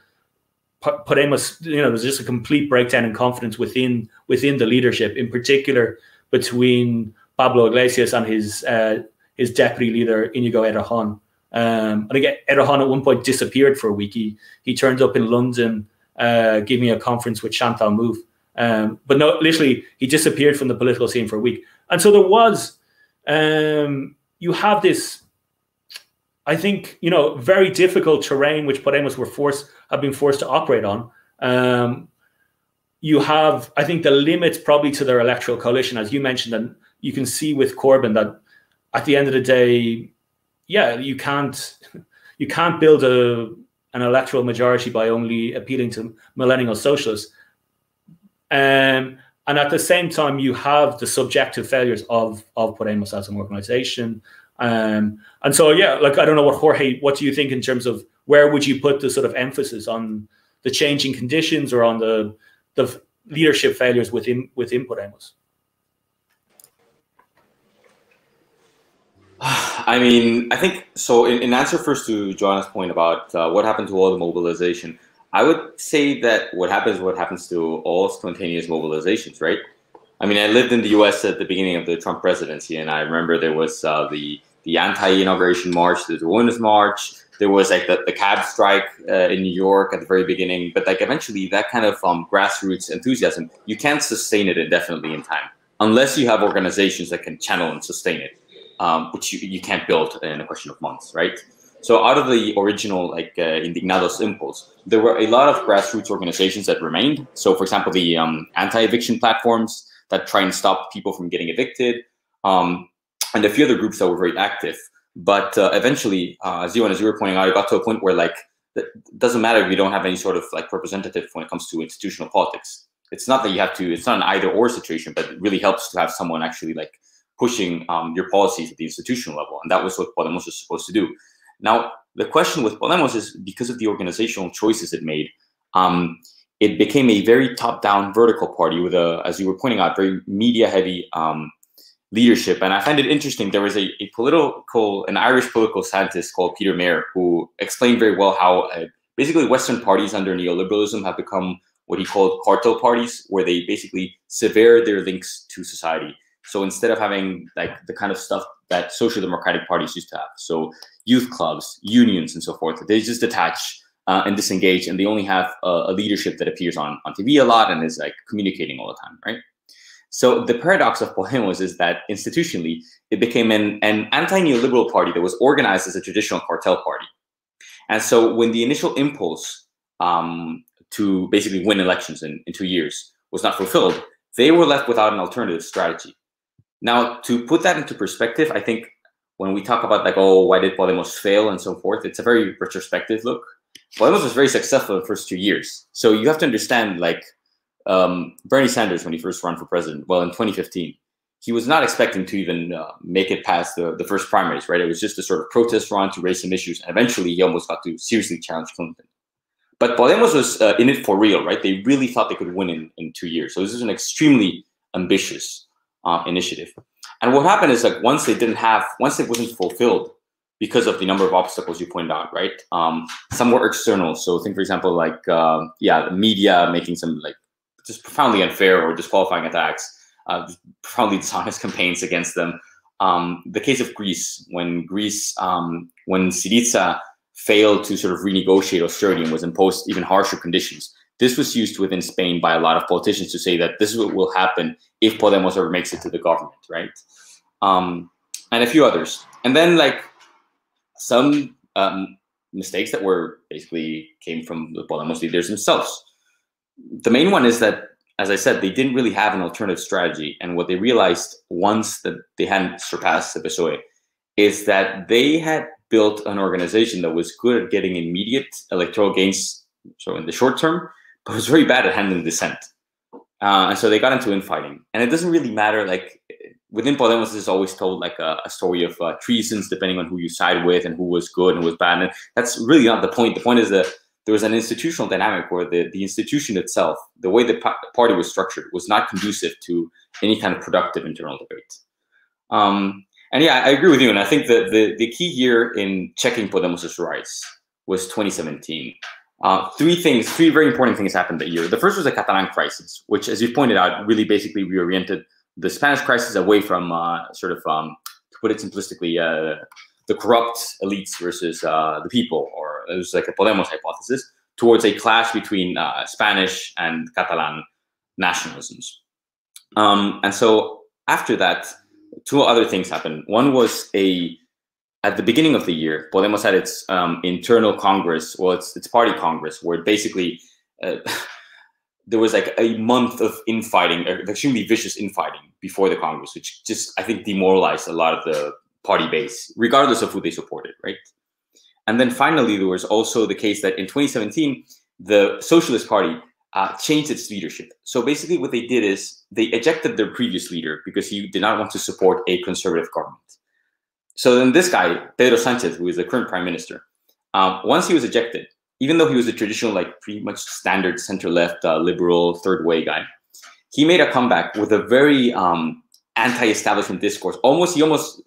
Podemos, you know, there was just a complete breakdown in confidence within within the leadership, in particular between Pablo Iglesias and his uh, his deputy leader Inigo Errejón. Um, I think Errejón at one point disappeared for a week. He he turned up in London uh, giving a conference with Chantal Mouffe. Um, but no, literally, he disappeared from the political scene for a week. And so there was, um, you have this, I think, you know, very difficult terrain which Podemos were forced, have been forced to operate on. Um, you have, I think, the limits probably to their electoral coalition, as you mentioned, and you can see with Corbyn that at the end of the day, yeah, you can't you can't build a an electoral majority by only appealing to millennial socialists. Um, and at the same time, you have the subjective failures of of Podemos as an organization. Um, and so, yeah, like I don't know what Jorge, what do you think in terms of where would you put the sort of emphasis on the changing conditions or on the the leadership failures within within Podemos? I mean, I think so. In, in answer first to Joana's point about uh, what happened to all the mobilization, I would say that what happens, what happens to all spontaneous mobilizations, right? I mean, I lived in the U.S. at the beginning of the Trump presidency, and I remember there was uh, the the anti-inauguration march, the Women's March, there was like the, the cab strike uh, in New York at the very beginning, but like eventually that kind of um, grassroots enthusiasm, you can't sustain it indefinitely in time unless you have organizations that can channel and sustain it, um, which you, you can't build in a question of months, right? So out of the original like uh, Indignados impulse, there were a lot of grassroots organizations that remained. So for example, the um, anti-eviction platforms that try and stop people from getting evicted, um, and a few other groups that were very active. But uh, eventually, uh, as you and as you were pointing out, it got to a point where like it doesn't matter if you don't have any sort of like representative when it comes to institutional politics. It's not that you have to. It's not an either or situation, but it really helps to have someone actually like pushing um, your policies at the institutional level, and that was what Podemos was supposed to do. Now, the question with Podemos is because of the organizational choices it made, um, it became a very top-down vertical party with a, as you were pointing out, very media-heavy um, leadership. And I find it interesting. There was a, a, political, an Irish political scientist called Peter Mair, who explained very well how uh, basically Western parties under neoliberalism have become what he called cartel parties, where they basically sever their links to society. So instead of having like the kind of stuff that social democratic parties used to have, so youth clubs, unions, and so forth, they just detach uh, and disengage, and they only have a, a leadership that appears on on TV a lot and is like communicating all the time, right? So the paradox of Podemos is that institutionally, it became an, an anti-neoliberal party that was organized as a traditional cartel party. And so when the initial impulse um, to basically win elections in, in two years was not fulfilled, they were left without an alternative strategy. Now, to put that into perspective, I think when we talk about like, oh, why did Podemos fail and so forth, it's a very retrospective look. Podemos was very successful in the first two years. So you have to understand like um, Bernie Sanders when he first ran for president, well, in 2015, he was not expecting to even uh, make it past the, the first primaries, right? It was just a sort of protest run to raise some issues. And eventually he almost got to seriously challenge Clinton. But Podemos was uh, in it for real, right? They really thought they could win in, in two years. So this is an extremely ambitious uh, initiative. And what happened is like once they didn't have, once it wasn't fulfilled because of the number of obstacles you pointed out, right? Um, some were external. So think, for example, like, uh, yeah, the media making some like just profoundly unfair or disqualifying attacks, uh, profoundly dishonest campaigns against them. Um, the case of Greece, when Greece, um, when Syriza failed to sort of renegotiate austerity and was imposed even harsher conditions, this was used within Spain by a lot of politicians to say that this is what will happen if Podemos ever makes it to the government, right? Um, and a few others. And then like some um, mistakes that were basically came from the Podemos leaders themselves the main one is that, as I said, they didn't really have an alternative strategy. And what they realized once that they hadn't surpassed the PSOE is that they had built an organization that was good at getting immediate electoral gains, so in the short term, but was very bad at handling dissent. Uh, and so they got into infighting. And it doesn't really matter, like, within Podemos, is always told like a, a story of uh, treasons, depending on who you side with and who was good and who was bad. And that's really not the point. The point is that there was an institutional dynamic where the, the institution itself, the way the party was structured, was not conducive to any kind of productive internal debate. Um, and yeah, I agree with you. And I think that the, the key year in checking Podemos' rise was 2017. Uh, three things, three very important things happened that year. The first was the Catalan crisis, which, as you pointed out, really basically reoriented the Spanish crisis away from uh, sort of, um, to put it simplistically, uh, the corrupt elites versus uh, the people, or it was like a Podemos hypothesis, towards a clash between Spanish and Catalan nationalisms. Um, and so after that, two other things happened. One was a at the beginning of the year, Podemos had its um, internal congress, well, its its party congress, where it basically uh, there was like a month of infighting, extremely vicious infighting before the Congress, which just I think demoralized a lot of the party base, regardless of who they supported, right? And then finally, there was also the case that in 2017, the Socialist Party uh, changed its leadership. So basically, what they did is they ejected their previous leader because he did not want to support a conservative government. So then this guy, Pedro Sanchez, who is the current prime minister, um, once he was ejected, even though he was a traditional, like pretty much standard center-left, uh, liberal, third-way guy, he made a comeback with a very um, anti-establishment discourse. Almost, he almost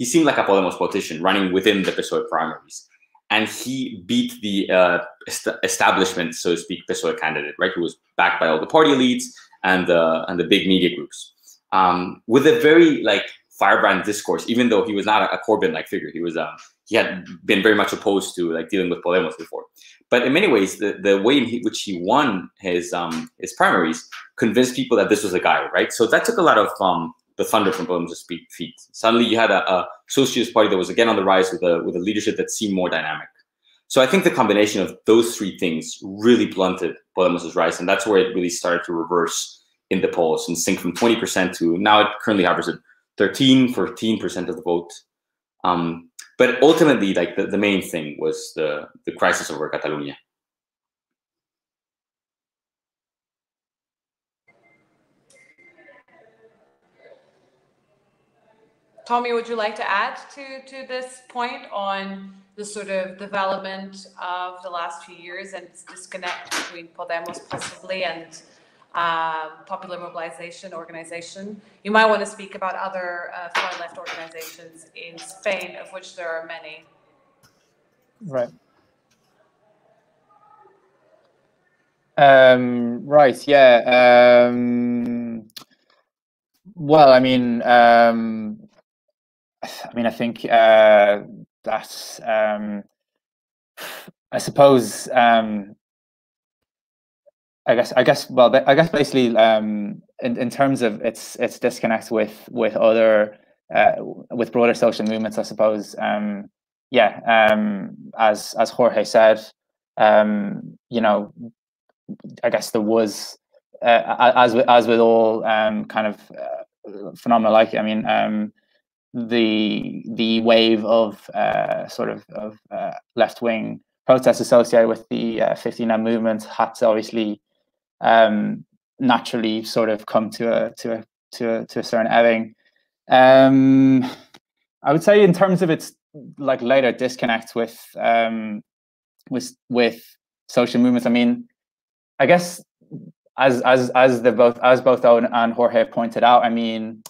he seemed like a Podemos politician running within the PSOE primaries and he beat the uh, est- establishment, so to speak, PSOE candidate, right, who was backed by all the party elites and the and the big media groups, um, with a very like firebrand discourse. Even though he was not a, a Corbyn-like figure, he was um, he had been very much opposed to like dealing with Podemos before. But in many ways, the, the way in which he won his um, his primaries convinced people that this was a guy, right? So that took a lot of um, the thunder from Podemos' feet. Suddenly, you had a, a, socialist party that was again on the rise with a with a leadership that seemed more dynamic. So I think the combination of those three things really blunted Podemos' rise, and that's where it really started to reverse in the polls and sink from 20% to now it currently hovers at 13, 14% of the vote. Um, but ultimately, like the, the main thing was the the crisis over Catalonia. Tommy, would you like to add to, to this point on the sort of development of the last few years and disconnect between Podemos possibly and uh, Popular Mobilization Organization? You might want to speak about other uh, far left organizations in Spain, of which there are many. Right. Um, right. Yeah. Um, well, I mean, um, I mean, I think uh, that's. Um, I suppose. Um, I guess. I guess. Well, I guess basically, um, in in terms of its its disconnect with with other uh, with broader social movements, I suppose. Um, yeah. Um, as as Jorge said, um, you know, I guess there was, uh, as with, as with all um, kind of uh, phenomena like, I mean, um, the the wave of uh, sort of, of uh, left wing protests associated with the uh, 15M movement had to obviously um, naturally sort of come to a to a to a, to a certain ebbing. Um, I would say in terms of its like later disconnect with um, with with social movements. I mean, I guess as as as the both as both Eoghan and Jorge pointed out. I mean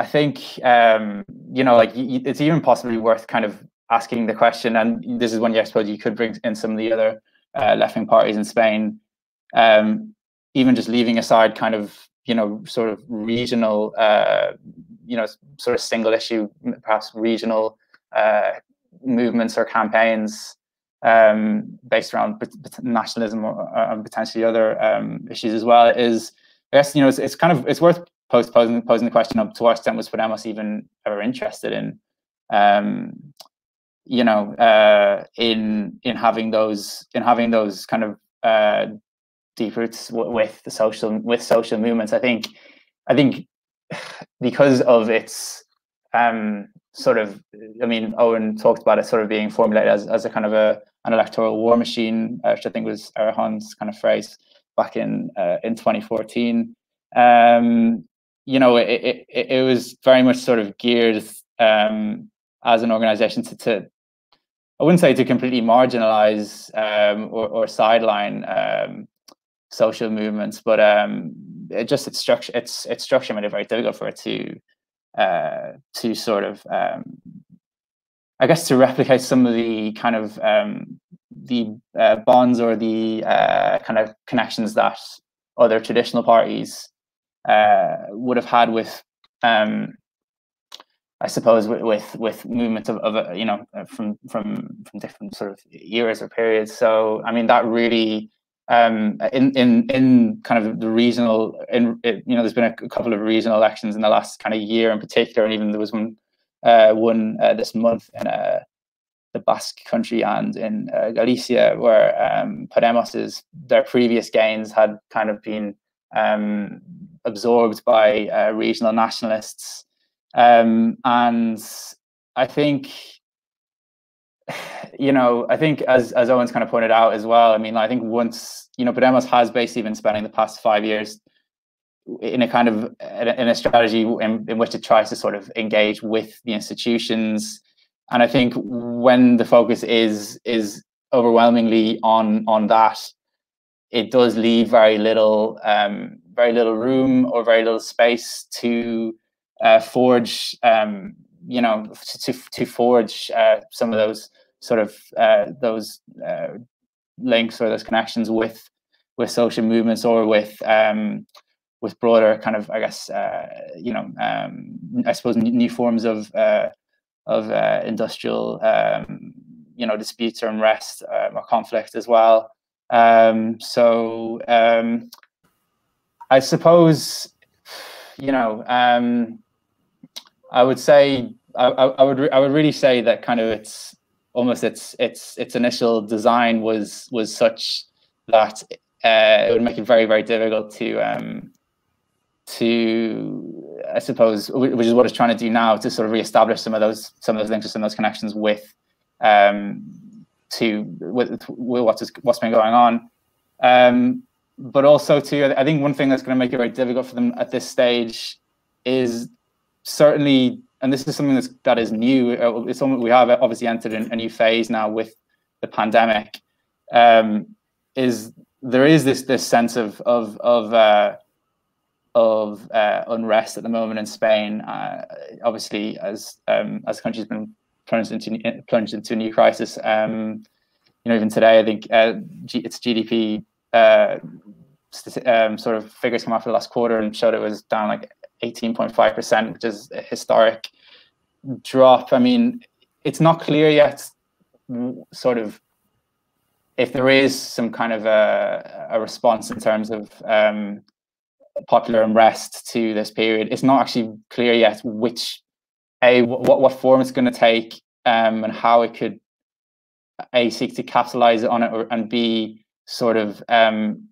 I think um, you know, like it's even possibly worth kind of asking the question, and this is when I suppose you could bring in some of the other uh, left-wing parties in Spain, um, even just leaving aside kind of you know sort of regional, uh, you know, sort of single issue, perhaps regional uh, movements or campaigns um, based around nationalism or, or potentially other um, issues as well. Is I guess you know it's, it's kind of it's worth posing posing the question of to what extent was Podemos even ever interested in, um, you know, uh, in in having those in having those kind of uh, deep roots with the social with social movements. I think, I think, because of its um, sort of, I mean, Eoghan talked about it sort of being formulated as, as a kind of a an electoral war machine, which I think was Errejón's kind of phrase back in uh, in 2014. Um, you know, it, it, it was very much sort of geared um, as an organization to, to, I wouldn't say to completely marginalize um, or, or, sideline um, social movements, but um, it just its structure, its its structure made it very difficult for it to uh, to sort of, um, I guess, to replicate some of the kind of um, the uh, bonds or the uh, kind of connections that other traditional parties uh, would have had with um, I suppose with with, with movements of, of uh, you know uh, from from from different sort of years or periods. So I mean that really um, in in in kind of the regional in it, you know there's been a couple of regional elections in the last kind of year in particular, and even there was one uh, one uh, this month in uh, the Basque country and in uh, Galicia, where um, Podemos's their previous gains had kind of been um, absorbed by uh, regional nationalists, um, and I think you know, I think as as Eoghan's kind of pointed out as well. I mean, I think once you know, Podemos has basically been spending the past five years in a kind of in a strategy in, in which it tries to sort of engage with the institutions and I think when the focus is is overwhelmingly on on that, it does leave very little um, very little room or very little space to uh, forge um, you know to to forge uh, some of those sort of uh, those uh, links or those connections with with social movements or with um, with broader kind of I guess uh, you know um, I suppose new forms of uh, of uh, industrial, um, you know, disputes or unrest um, or conflict as well. Um, so um, I suppose, you know, I would say I, I would I would really say that kind of it's almost its its its initial design was was such that uh, it would make it very very difficult to um, to I suppose, which is what it's trying to do now to sort of reestablish some of those some of those links and some of those connections with um, to with, with what's what's been going on. Um, but also too, I think one thing that's going to make it very difficult for them at this stage is certainly, and this is something that's that is new. Uh, it's something we have obviously entered a new phase now with the pandemic. Um, is there is this this sense of of of uh, of uh, unrest at the moment in Spain. Uh, obviously, as um, as the country's been plunged into plunged into a new crisis. Um, you know, even today, I think uh, its GDP uh, um, sort of figures come after the last quarter and showed it was down like 18.5 percent, which is a historic drop. I mean, it's not clear yet, sort of. If there is some kind of a, a response in terms of um, popular unrest to this period. It's not actually clear yet which a what what form it's going to take um, and how it could a seek to capitalize on it or, and b sort of um,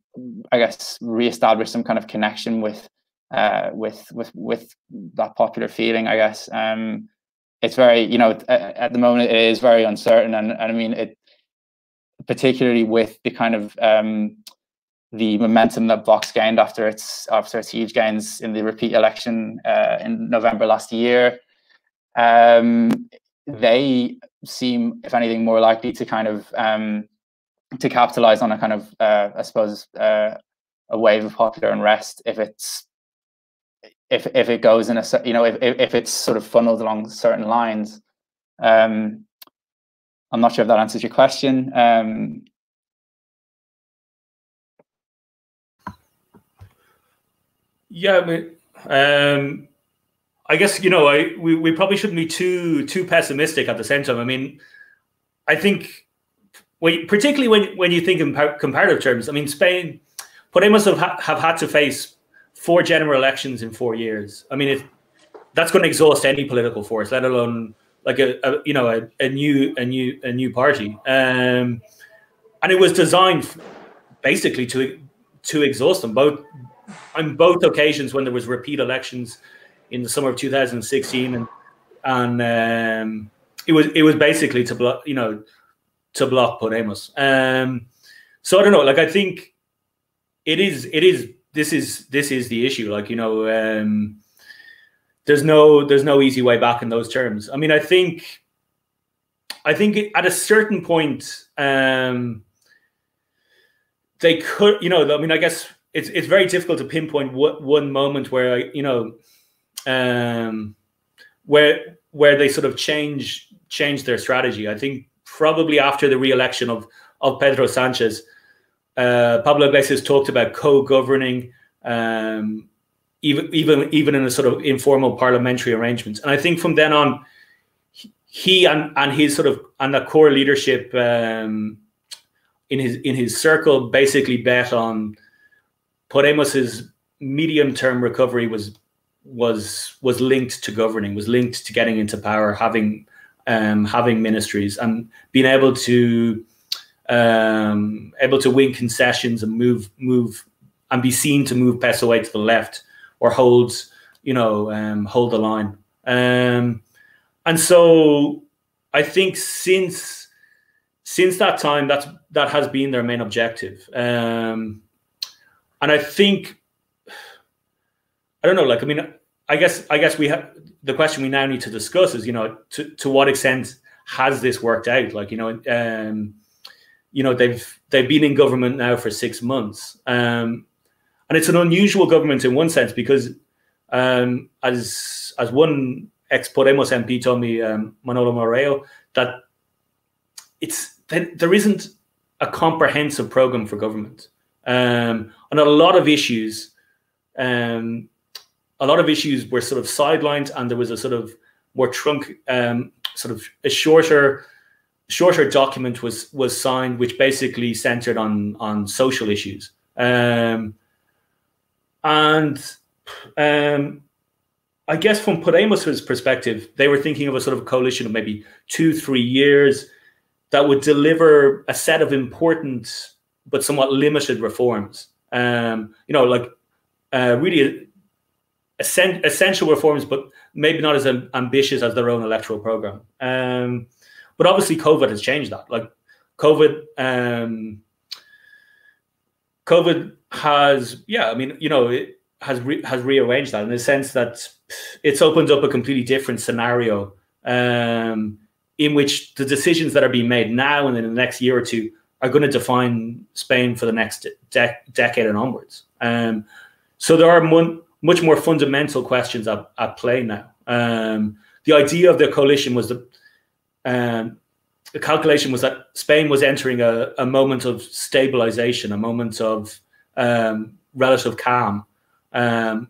I guess reestablish some kind of connection with uh, with with with that popular feeling. I guess um, it's very you know at the moment it is very uncertain and, and I mean it particularly with the kind of um, the momentum that Vox gained after its after its huge gains in the repeat election uh, in November last year. Um, they seem, if anything, more likely to kind of um, to capitalize on a kind of, uh, I suppose, uh, a wave of popular unrest if it's if if it goes in a you know if if it's sort of funneled along certain lines. Um, I'm not sure if that answers your question. Um, Yeah, I mean, um, I guess you know, I we, we probably shouldn't be too too pessimistic at the same time. I mean, I think, when, particularly when when you think in comparative terms, I mean, Spain, Podemos have ha have had to face four general elections in four years. I mean, it, that's going to exhaust any political force, let alone like a, a you know a, a, new a new a new party. Um, and it was designed basically to to exhaust them both on both occasions when there was repeat elections in the summer of 2016 and and um, it was it was basically to block you know to block Podemos. Um, so I don't know. Like I think it is it is this is this is the issue. Like you know, um, there's no there's no easy way back in those terms. I mean, I think I think at a certain point um, they could you know I mean I guess it's it's very difficult to pinpoint what one moment where you know um, where where they sort of change change their strategy. I think probably after the re-election of of Pedro Sanchez, uh, Pablo Iglesias talked about co-governing, um, even even even in a sort of informal parliamentary arrangements. And I think from then on, he and and his sort of and the core leadership um, in his in his circle basically bet on Podemos's medium-term recovery was was was linked to governing, was linked to getting into power, having um, having ministries and being able to um, able to win concessions and move move and be seen to move PSOE to the left or hold you know um, hold the line. Um, and so I think since since that time, that's that has been their main objective. Um, and I think I don't know, like I mean, I guess I guess we have the question we now need to discuss is, you know, to, to what extent has this worked out? Like, you know, um, you know, they've they've been in government now for six months. Um, and it's an unusual government in one sense because um, as as one ex Podemos MP told me, um, Manolo Monereo, that it's that there isn't a comprehensive program for government um, on a lot of issues. Um, a lot of issues were sort of sidelined, and there was a sort of more trunk, um, sort of a shorter, shorter document was was signed, which basically centered on on social issues. Um, and um, I guess from Podemos's perspective, they were thinking of a sort of coalition of maybe two, three years that would deliver a set of important but somewhat limited reforms. Um, you know, like uh, really essential reforms, but maybe not as ambitious as their own electoral program. Um, but obviously, COVID has changed that. Like COVID, um, COVID has, yeah, I mean, you know, it has re- has rearranged that in the sense that it's opened up a completely different scenario um, in which the decisions that are being made now and in the next year or two are going to define Spain for the next de- decade and onwards. Um, so there are mon- much more fundamental questions at, at play now. Um, the idea of the coalition was that um, the calculation was that Spain was entering a, a moment of stabilization, a moment of um, relative calm. Um,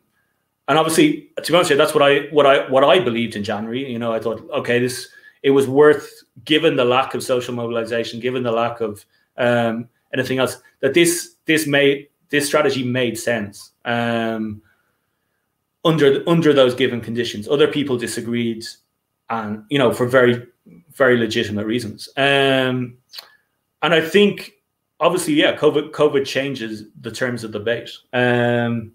and obviously, to be honest, that's what I what I what I believed in January. You know, I thought, okay, this it was worth, given the lack of social mobilization, given the lack of um, anything else, that this this made this strategy made sense. Um, under under those given conditions. Other people disagreed, and you know for very very legitimate reasons. Um, and I think obviously, yeah, COVID COVID changes the terms of debate. Um,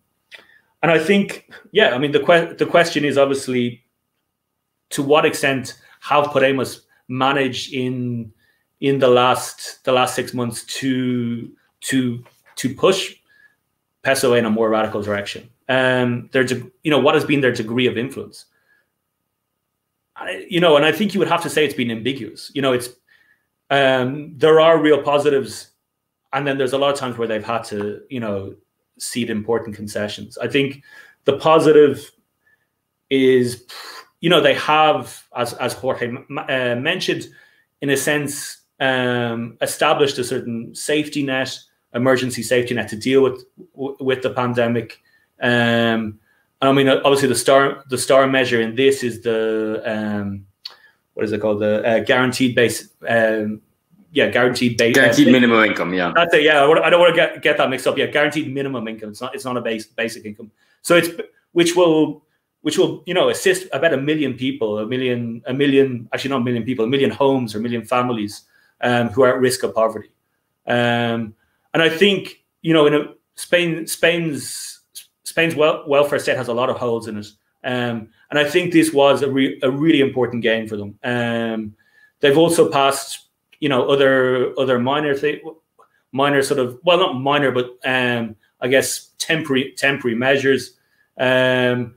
and I think, yeah, I mean the que- the question is obviously to what extent have Podemos managed in in the last the last six months to to to push PSOE in a more radical direction um, their you know what has been their degree of influence. You know, and I think you would have to say it's been ambiguous. You know, it's um, there are real positives, and then there's a lot of times where they've had to you know cede important concessions. I think the positive is you know they have as as Jorge uh, mentioned in a sense um, established a certain safety net emergency safety net to deal with with the pandemic um, I mean, obviously the star the star measure in this is the um, what is it called the uh, guaranteed base. Um, yeah, guaranteed base. Guaranteed uh, minimum income. Yeah, that's it. Yeah, I don't want to get, get that mixed up. Yeah, guaranteed minimum income. It's not. It's not a base basic income. So it's which will which will you know assist about a million people, a million, a million, actually not a million people, a million homes or a million families um, who are at risk of poverty. Um, and I think you know in a, Spain, Spain's Spain's wel- welfare state has a lot of holes in it. Um, and I think this was a, re- a really important game for them. Um, they've also passed, you know, other other minor minor sort of well, not minor, but um, I guess temporary temporary measures, um,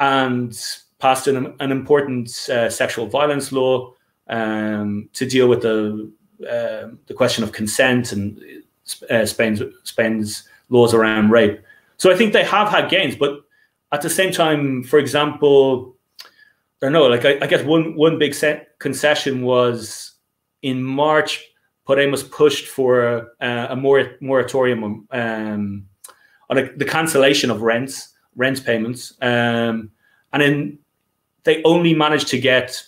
and passed an, an important uh, sexual violence law um, to deal with the uh, the question of consent and uh, Spain's Spain's laws around rape. So I think they have had gains, but at the same time, for example, I don't know. Like I, I guess one one big concession was in March. Podemos pushed for a more moratorium um, on a, the cancellation of rents, rent payments, um, and then they only managed to get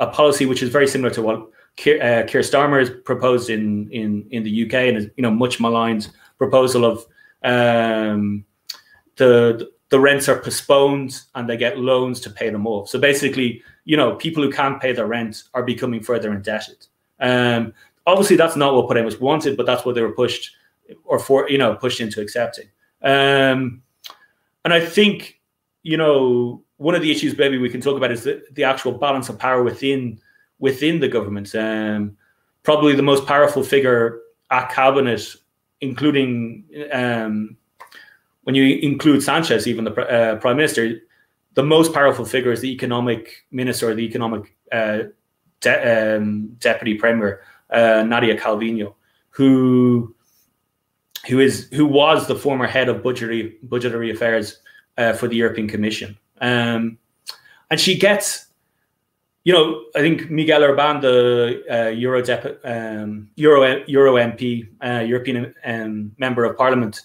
a policy which is very similar to what Keir, uh, Keir Starmer has proposed in in in the UK and is you know much maligned proposal of um, the the rents are postponed and they get loans to pay them off. So basically, you know, people who can't pay their rent are becoming further indebted. Um, obviously, that's not what Podemos wanted, but that's what they were pushed or for you know pushed into accepting. Um, and I think you know one of the issues maybe we can talk about is the, the actual balance of power within within the government. Um, probably the most powerful figure at cabinet, including um, when you include Sanchez, even the uh, prime minister, the most powerful figure is the economic minister or the economic uh, de- um, deputy premier, uh, Nadia Calvino, who who is who was the former head of budgetary budgetary affairs uh, for the European Commission, um, and she gets. You know, I think Miguel Urbán, the uh, Euro, um, Euro Euro MP, uh, European um, member of Parliament,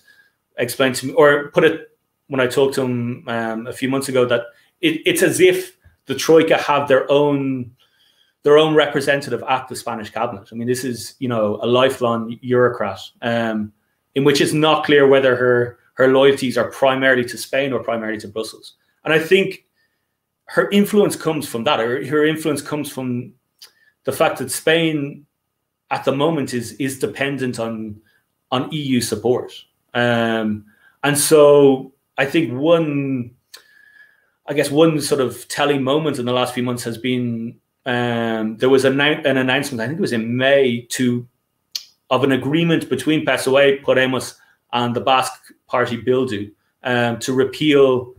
explained to me, or put it when I talked to him um, a few months ago, that it, it's as if the Troika have their own their own representative at the Spanish cabinet. I mean, this is you know a lifelong bureaucrat um, in which it's not clear whether her her loyalties are primarily to Spain or primarily to Brussels. And I think her influence comes from that. Her, her influence comes from the fact that Spain, at the moment, is is dependent on on EU support. Um, and so I think one, I guess one sort of telling moment in the last few months has been um, there was an, an announcement, I think it was in May, to of an agreement between PSOE, Podemos, and the Basque Party Bildu um, to repeal,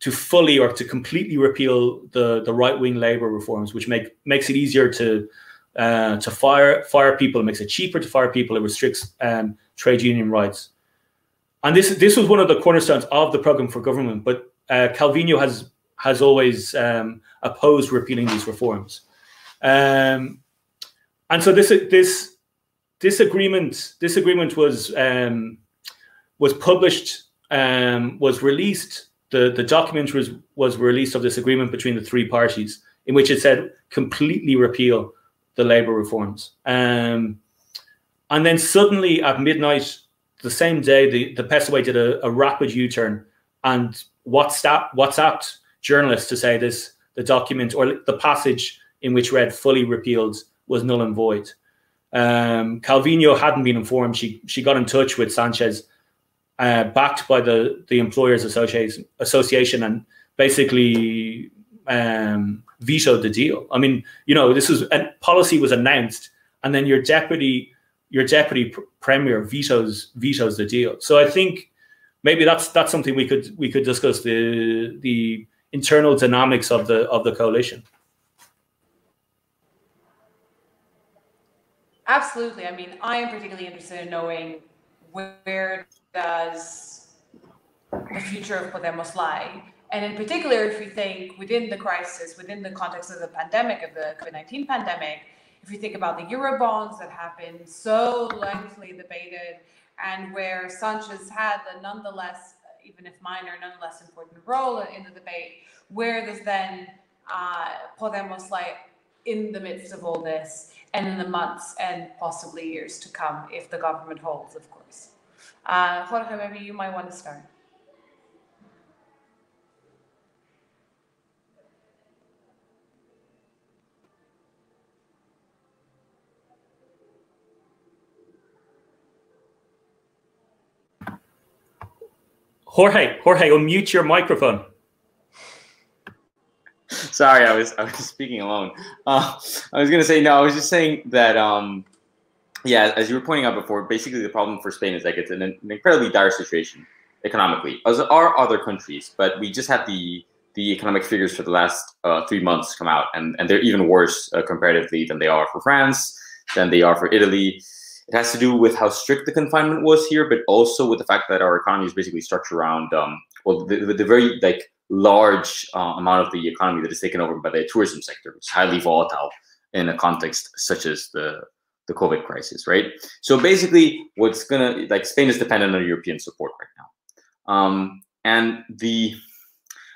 to fully or to completely repeal the, the right wing labor reforms, which make makes it easier to uh, to fire fire people, it makes it cheaper to fire people, it restricts um, trade union rights and this this was one of the cornerstones of the program for government. But uh, Calvino has has always um, opposed repealing these reforms, um, and so this this this agreement this agreement was um, was published um, was released. The the document was was released of this agreement between the three parties, in which it said completely repeal the labor reforms. Um, and then suddenly at midnight the same day, the, the PSOE did a, a rapid U-turn and WhatsApp, WhatsApped journalists to say this, the document or the passage in which read fully repealed was null and void. Um, Calvino hadn't been informed. She she got in touch with Sanchez, uh, backed by the the employers association association, and basically um, vetoed the deal. I mean, you know, this was a policy was announced, and then your deputy your deputy pr premier vetoes vetoes the deal. So I think maybe that's that's something we could we could discuss the the internal dynamics of the of the coalition. Absolutely. I mean, I am particularly interested in knowing where does the future of Podemos lie. And in particular, if you think within the crisis, within the context of the pandemic, of the COVID 19 pandemic, if you think about the Eurobonds that have been so lengthily debated and where Sanchez had a nonetheless, even if minor, nonetheless important role in the debate, where does then uh, Podemos lie in the midst of all this and in the months and possibly years to come if the government holds, of course. Uh, Jorge, maybe you might want to start. Jorge, Jorge, unmute your microphone. Sorry, I was I was speaking alone. Uh, I was gonna say no. I was just saying that um, yeah, as you were pointing out before, basically the problem for Spain is like it's an, an incredibly dire situation economically, as are other countries. But we just had the the economic figures for the last uh, three months come out, and and they're even worse uh, comparatively than they are for France, than they are for Italy. It has to do with how strict the confinement was here, but also with the fact that our economy is basically structured around, um, well, the, the very like large uh, amount of the economy that is taken over by the tourism sector, which is highly volatile in a context such as the the COVID crisis, right? So basically, what's gonna like Spain is dependent on European support right now, um, and the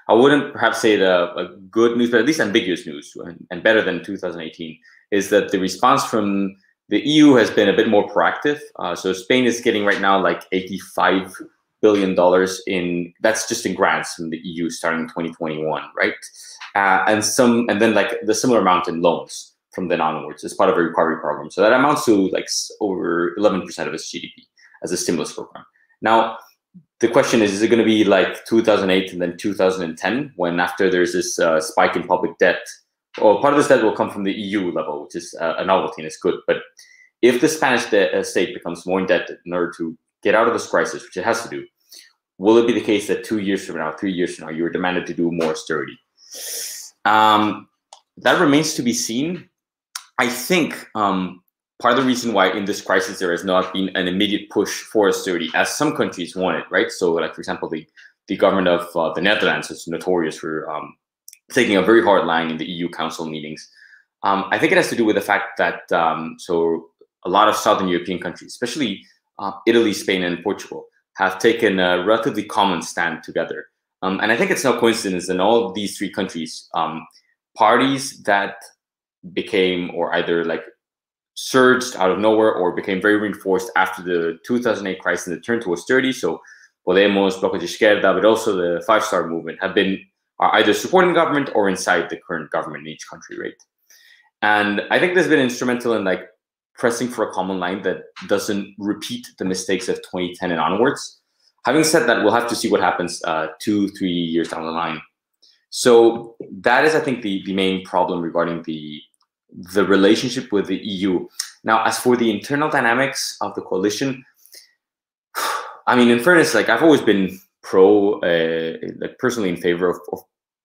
I wouldn't perhaps say the good news, but at least ambiguous news and, and better than 2018 is that the response from the EU has been a bit more proactive. Uh, so Spain is getting right now like 85 billion dollars in that's just in grants from the EU starting in 2021, right? Uh, and some and then like the similar amount in loans from then onwards as part of a recovery program. So that amounts to like over 11% of its GDP as a stimulus program. Now, the question is, is it going to be like 2008 and then 2010 when after there's this uh, spike in public debt? Well, part of this debt will come from the EU level, which is uh, a novelty and it's good. But if the Spanish uh, state becomes more indebted in order to get out of this crisis, which it has to do, will it be the case that two years from now, three years from now, you are demanded to do more austerity? Um, that remains to be seen. I think um, part of the reason why in this crisis there has not been an immediate push for austerity, as some countries wanted, right? So, like for example, the the government of uh, the Netherlands is notorious for um, taking a very hard line in the EU Council meetings. Um, I think it has to do with the fact that um, so a lot of Southern European countries, especially uh, Italy, Spain, and Portugal, have taken a relatively common stand together. Um, and I think it's no coincidence in all of these three countries, um, parties that became or either like surged out of nowhere or became very reinforced after the 2008 crisis and the turn to austerity. So Podemos, Bloco de Esquerda, but also the Five Star Movement have been are either supporting government or inside the current government in each country, right? And I think has been instrumental in like pressing for a common line that doesn't repeat the mistakes of 2010 and onwards. Having said that, we'll have to see what happens uh, two, three years down the line. So that is, I think, the, the main problem regarding the the relationship with the EU. Now, as for the internal dynamics of the coalition, I mean, in fairness, like I've always been pro, uh, like personally in favor of, of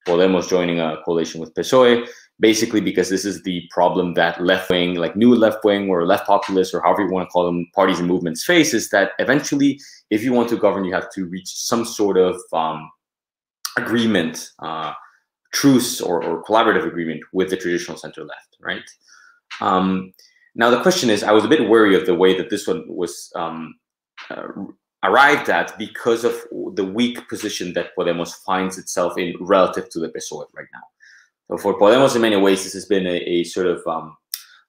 Podemos joining a coalition with PSOE, basically because this is the problem that left wing, like new left wing or left populist or however you want to call them, parties and movements face is that eventually, if you want to govern, you have to reach some sort of um, agreement. Uh, truce or, or collaborative agreement with the traditional center left, right? Um, now the question is, I was a bit wary of the way that this one was um, uh, arrived at because of the weak position that Podemos finds itself in relative to the PSOE right now. So for Podemos, in many ways, this has been a, a sort of um,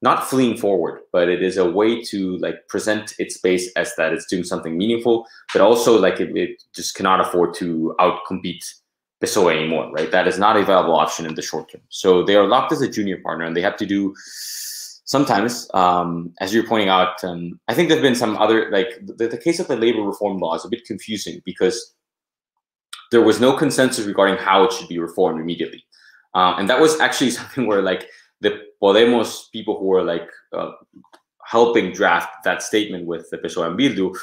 not fleeing forward, but it is a way to like present its base as that it's doing something meaningful, but also like it, it just cannot afford to outcompete PSOE anymore, right? That is not a viable option in the short term. So they are locked as a junior partner, and they have to do sometimes, um, as you're pointing out. Um, I think there've been some other like the, the case of the labor reform law is a bit confusing because there was no consensus regarding how it should be reformed immediately, uh, and that was actually something where like the Podemos people who were like uh, helping draft that statement with the PSOE and Bildu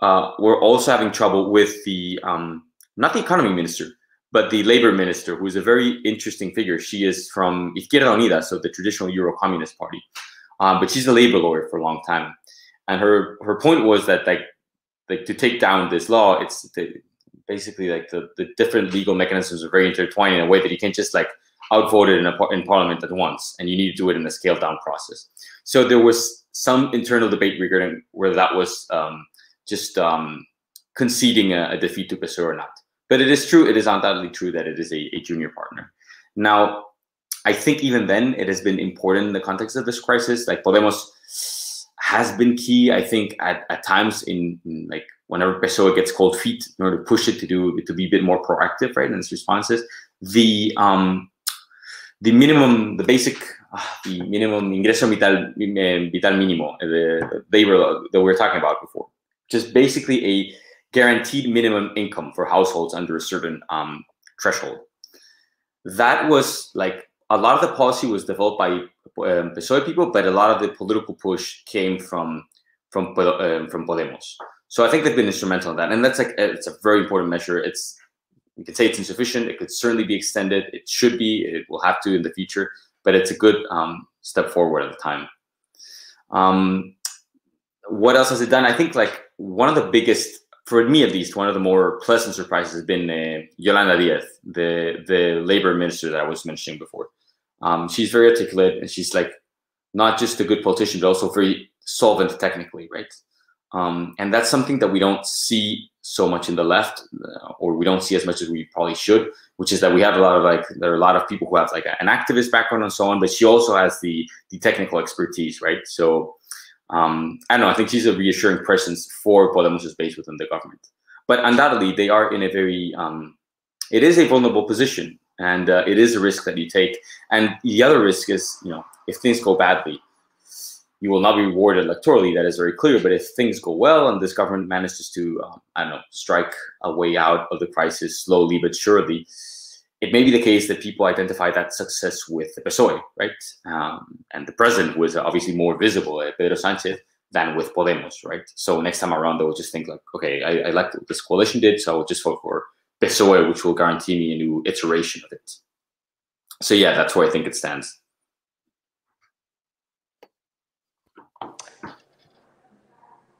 uh, were also having trouble with the um, not the economy minister but the labor minister, who is a very interesting figure, she is from Izquierda Unida, so the traditional Euro Communist Party, um, but she's a labor lawyer for a long time, and her her point was that like like to take down this law, it's the, basically like the, the different legal mechanisms are very intertwined in a way that you can't just like outvote it in, a, in parliament at once, and you need to do it in a scaled down process. So there was some internal debate regarding whether that was um, just um, conceding a, a defeat to PSOE or not. But it is true, it is undoubtedly true that it is a, a junior partner. Now, I think even then it has been important in the context of this crisis. Like Podemos has been key, I think, at, at times in, in like whenever PSOE gets cold feet in order to push it to do it to be a bit more proactive, right, in its responses. The um, the minimum, the basic, uh, the minimum ingreso vital, vital mínimo, the labor that we were talking about before, just basically a guaranteed minimum income for households under a certain um, threshold. That was like a lot of the policy was developed by um, PSOE people, but a lot of the political push came from from um, from Podemos. So I think they've been instrumental in that, and that's like it's a very important measure. It's you could say it's insufficient. It could certainly be extended. It should be. It will have to in the future, but it's a good um, step forward at the time. Um, what else has it done? I think like one of the biggest for me at least, one of the more pleasant surprises has been uh, Yolanda Diaz, the the labor minister that I was mentioning before. Um, she's very articulate and she's like not just a good politician, but also very solvent technically, right? Um, and that's something that we don't see so much in the left, uh, or we don't see as much as we probably should. Which is that we have a lot of like there are a lot of people who have like an activist background and so on, but she also has the the technical expertise, right? So um, I don't know. I think she's a reassuring presence for Podemos' base within the government. but undoubtedly, they are in a very um, it is a vulnerable position, and uh, it is a risk that you take. And the other risk is, you know, if things go badly, you will not be rewarded electorally. That is very clear. But if things go well and this government manages to, um, I don't know, strike a way out of the crisis slowly but surely, it may be the case that people identify that success with the PSOE, right? Um, and the president was obviously more visible, Pedro Sanchez, than with Podemos, right? So next time around, they will just think like, okay, I, I like what this coalition did, so I will just vote for PSOE, which will guarantee me a new iteration of it. So yeah, that's where I think it stands.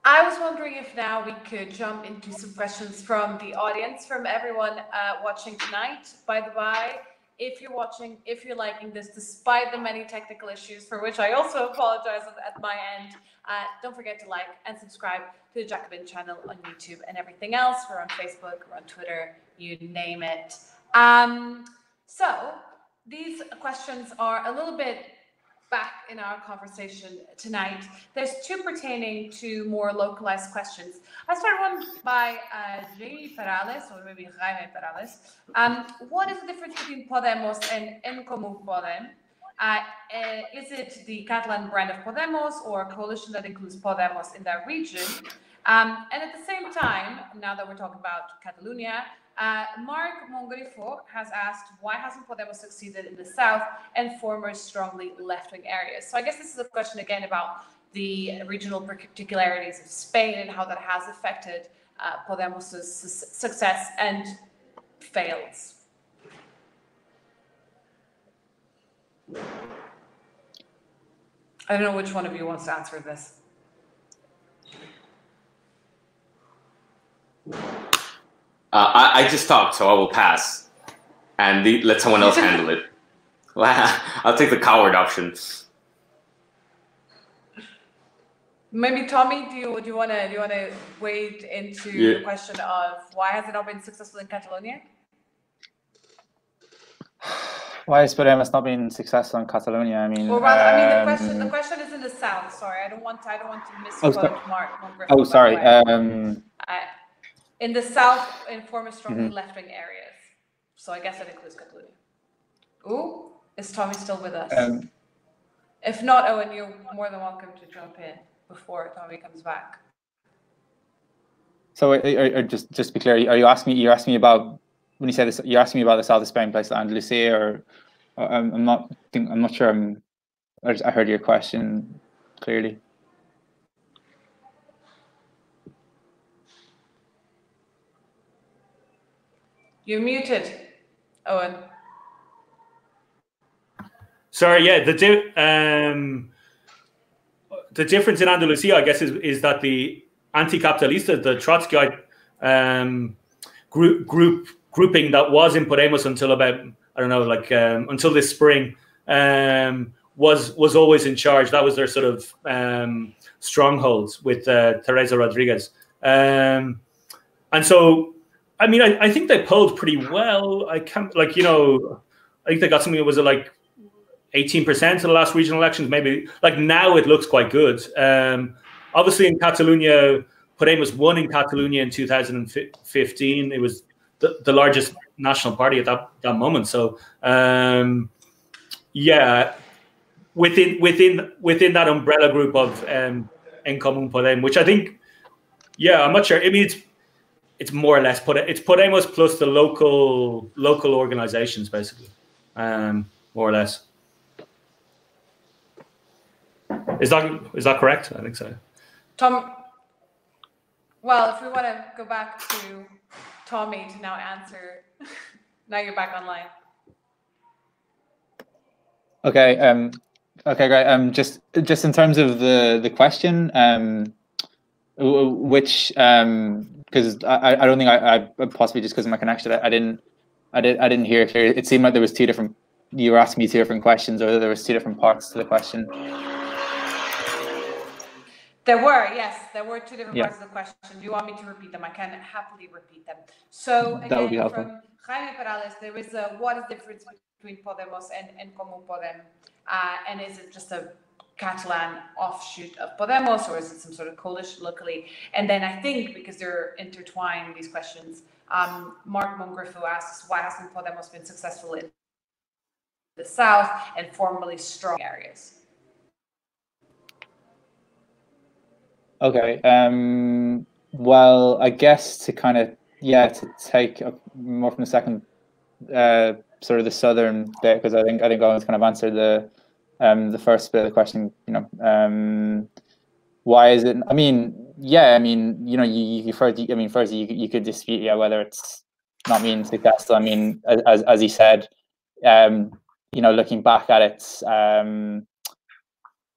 I was wondering if now we could jump into some questions from the audience, from everyone uh, watching tonight. By the way, if you're watching, if you're liking this, despite the many technical issues, for which I also apologize at my end, uh, don't forget to like and subscribe to the Jacobin channel on YouTube and everything else. We're on Facebook, we're on Twitter, you name it. Um, so these questions are a little bit back in our conversation tonight. There's two pertaining to more localized questions. I start one by uh, Perales, or maybe Jaime Perales. Um, what is the difference between Podemos and En Comú Podem? Uh, uh, is it the Catalan brand of Podemos or a coalition that includes Podemos in that region? Um, and at the same time, now that we're talking about Catalonia, uh, Mark Mongrifo has asked why hasn't Podemos succeeded in the south and former strongly left-wing areas. So I guess this is a question again about the regional particularities of Spain and how that has affected uh, Podemos' success and fails. I don't know which one of you wants to answer this. Uh, I, I, just talked, so I will pass and the, let someone else handle it. I'll take the coward option. Maybe Tommy, do you do you want to do you want to wade into yeah. the question of why has it not been successful in Catalonia? Why has Podemos not been successful in Catalonia? I mean, well, rather, um, I mean, the question the um, question is in the south. Sorry, I don't want to, I don't want to misquote oh, Mark. oh, sorry. Um, I, in the south, in former strongly mm-hmm. left wing areas. So I guess that includes Catalonia. Ooh, is Tommy still with us? Um, if not, Eoghan, you're more than welcome to jump in before Tommy comes back. So, are, are, just just to be clear, are you asking me? You're asking me about when you say this? You're asking me about the south of Spain, place like Andalusia, or, or I'm, I'm not. I'm not sure. I'm. I heard your question clearly. You're muted, Eoghan. Sorry, yeah, the di- um, the difference in Andalusia, I guess, is, is that the anti-capitalista, the Trotskyite um, group, group grouping that was in Podemos until about I don't know, like um, until this spring, um, was was always in charge. That was their sort of um, strongholds with uh, Teresa Rodriguez, um, and so I mean, I, I think they polled pretty well. I can't like you know, I think they got something that was like eighteen percent in the last regional elections. Maybe like now it looks quite good. Um, obviously, in Catalonia, Podemos won in Catalonia in 2015. It was the, the largest national party at that, that moment. So um, yeah, within within within that umbrella group of um, En Comú Podem, which I think, yeah, I'm not sure. I mean, it's it's more or less put it's Podemos plus the local local organizations basically, um, more or less. Is that is that correct? I think so. Tom, well, if we want to go back to Tommy to now answer, now you're back online. Okay. Um. Okay. Great. Um. Just just in terms of the the question. Um. Which um because I, I don't think I, I possibly just because of my connection I, I, didn't I did I didn't hear it clear. It seemed like there was two different you were asking me two different questions or there was two different parts to the question. There were, yes, there were two different yeah. parts of the question. Do you want me to repeat them? I can happily repeat them. So again, that would be helpful. from Jaime Perales, there is a what is the difference between Podemos and, and Comú Podem? Uh, and is it just a Catalan offshoot of Podemos, or is it some sort of coalition locally? And then I think because they're intertwined, these questions, um, Mark Mongriffo asks, why hasn't Podemos been successful in the south and formerly strong areas? Okay. Um, well, I guess to kind of yeah to take a, more from the second uh, sort of the southern bit because I think I think Eoghan's kind of answered the um, the first bit of the question. You know, um, why is it? I mean, yeah, I mean, you know, you, you first, I mean, first you you could dispute yeah whether it's not being successful. I mean, as as he said, um, you know, looking back at it, um,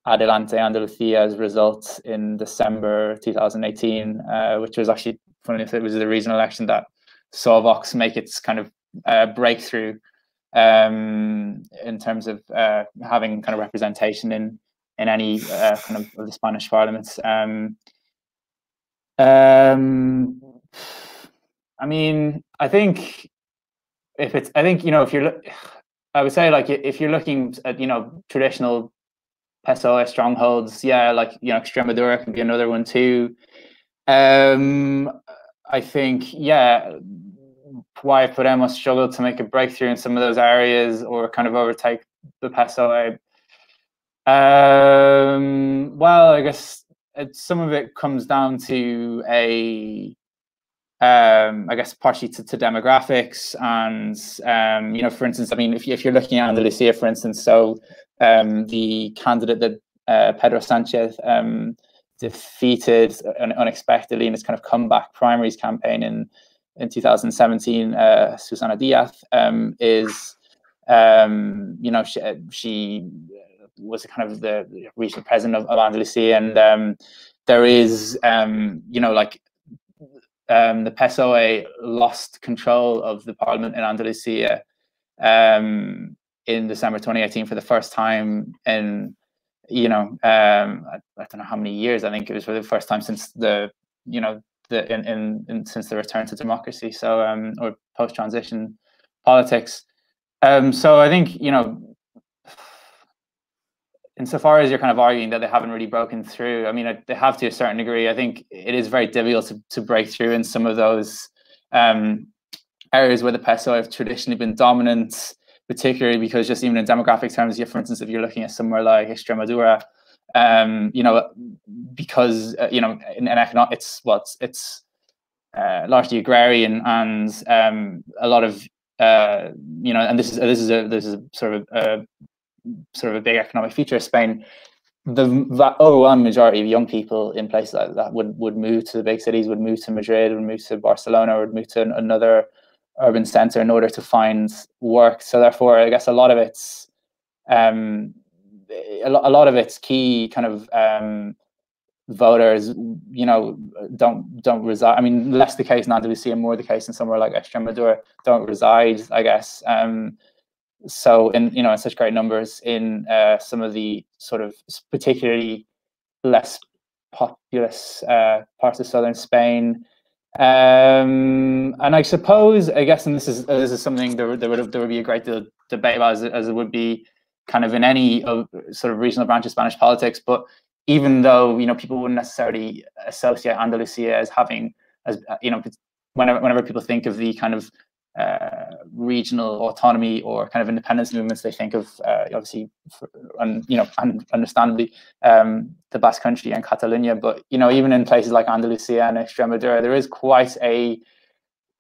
Adelante Andalucia's results in December 2018, uh, which was actually funny it was the regional election that saw Vox make its kind of uh, breakthrough um, in terms of uh, having kind of representation in in any uh, kind of, of the Spanish parliaments. Um, um, I mean, I think if it's, I think you know, if you're, I would say like if you're looking at you know traditional PSOE strongholds, yeah, like you know, Extremadura could be another one too. Um, I think, yeah, why Podemos struggled to make a breakthrough in some of those areas or kind of overtake the PSOE. Um, well, I guess it, some of it comes down to a, um, I guess, partially to, to demographics and, um, you know, for instance, I mean, if, you, if you're looking at Andalusia, for instance, so um, the candidate that uh, Pedro Sanchez um, defeated unexpectedly in his kind of comeback primaries campaign in in 2017, uh, Susana Diaz um, is, um, you know, she, she, was kind of the regional president of, of Andalusia, and um, there is, um, you know, like um, the PSOE lost control of the parliament in Andalusia um, in December 2018 for the first time in, you know, I, I, don't know how many years. I think it was for the first time since the, you know, the in, in, in since the return to democracy. So um, or post transition politics. Um, so I think you know, insofar as you're kind of arguing that they haven't really broken through, I mean, they have to a certain degree. I think it is very difficult to, to break through in some of those um, areas where the PSOE have traditionally been dominant particularly because just even in demographic terms, yeah, for instance, if you're looking at somewhere like Extremadura, um, you know, because uh, you know, in, in economic, it's well, it's, it's uh, largely agrarian and um, a lot of uh, you know, and this is this is a this is a sort of a, sort of a big economic feature of Spain. The overwhelming majority of young people in places like that would would move to the big cities, would move to Madrid, would move to Barcelona, would move to another urban center in order to find work. So therefore, I guess a lot of it's um, a, lot of its key kind of um, voters, you know, don't don't reside. I mean, less the case in Andalusia, see more the case in somewhere like Extremadura, don't reside. I guess. Um, so in you know in such great numbers in uh, some of the sort of particularly less populous uh, parts of southern Spain. Um, and I suppose, I guess, and this is this is something there, there would there would be a great deal of debate about as, as it would be kind of in any of sort of regional branch of Spanish politics. But even though you know people wouldn't necessarily associate Andalusia as having as you know whenever whenever people think of the kind of uh, regional autonomy or kind of independence movements, they think of uh, obviously, for, and you know, and understandably, um, the Basque Country and Catalonia. But you know, even in places like Andalusia and Extremadura, there is quite a,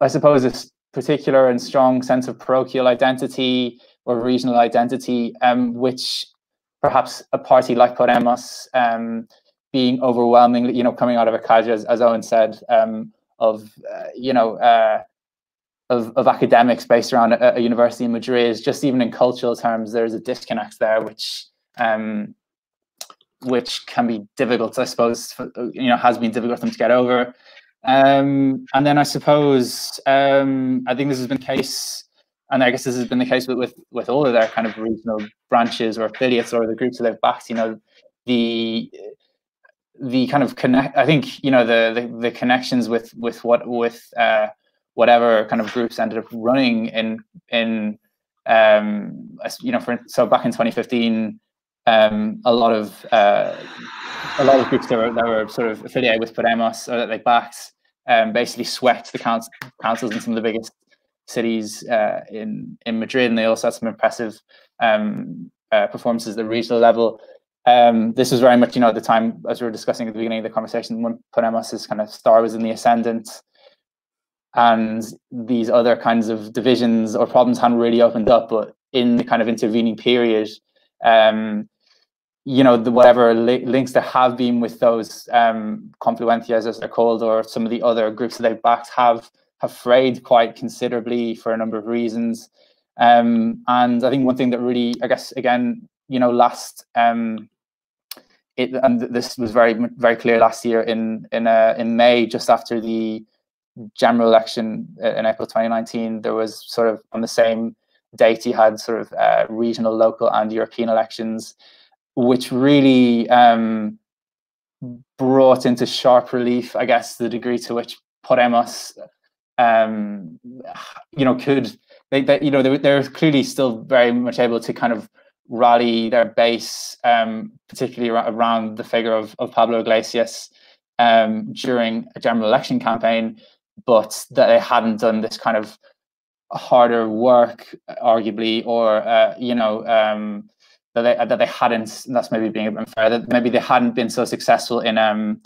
I suppose, a particular and strong sense of parochial identity or regional identity, um, which perhaps a party like Podemos, um, being overwhelmingly, you know, coming out of a cadre, as, as Eoghan said, um, of uh, you know. Uh, of, of academics based around a, a, university in Madrid, is just even in cultural terms, there's a disconnect there, which um, which can be difficult, I suppose, for, you know, has been difficult for them to get over. Um, and then I suppose um, I think this has been the case, and I guess this has been the case with, with with all of their kind of regional branches or affiliates or the groups that they've backed. You know, the the kind of connect. I think you know the the, the connections with with what with uh, whatever kind of groups ended up running in in um, you know for so back in 2015 um, a lot of uh, a lot of groups that were, that were sort of affiliated with Podemos or that they backed um, basically swept the council, councils in some of the biggest cities uh, in in Madrid, and they also had some impressive um, uh, performances at the regional level. Um, this was very much, you know, at the time as we were discussing at the beginning of the conversation, when Podemos's kind of star was in the ascendant, and these other kinds of divisions or problems hadn't really opened up. But in the kind of intervening period, um, you know, the whatever li- links there have been with those um, confluencias, as they're called, or some of the other groups that they've backed have have frayed quite considerably for a number of reasons. Um, and I think one thing that really, I guess, again, you know, last um, it and this was very very clear last year in in uh, in May, just after the general election uh, in April 2019. There was sort of on the same date you had sort of uh, regional, local, and European elections, which really um, brought into sharp relief, I guess, the degree to which Podemos, um, you know, could they, they you know, they're, they're clearly still very much able to kind of rally their base, um, particularly around the figure of, of Pablo Iglesias um, during a general election campaign, but that they hadn't done this kind of harder work, arguably, or uh, you know um, that they that they hadn't. That's maybe being unfair. That maybe they hadn't been so successful in um,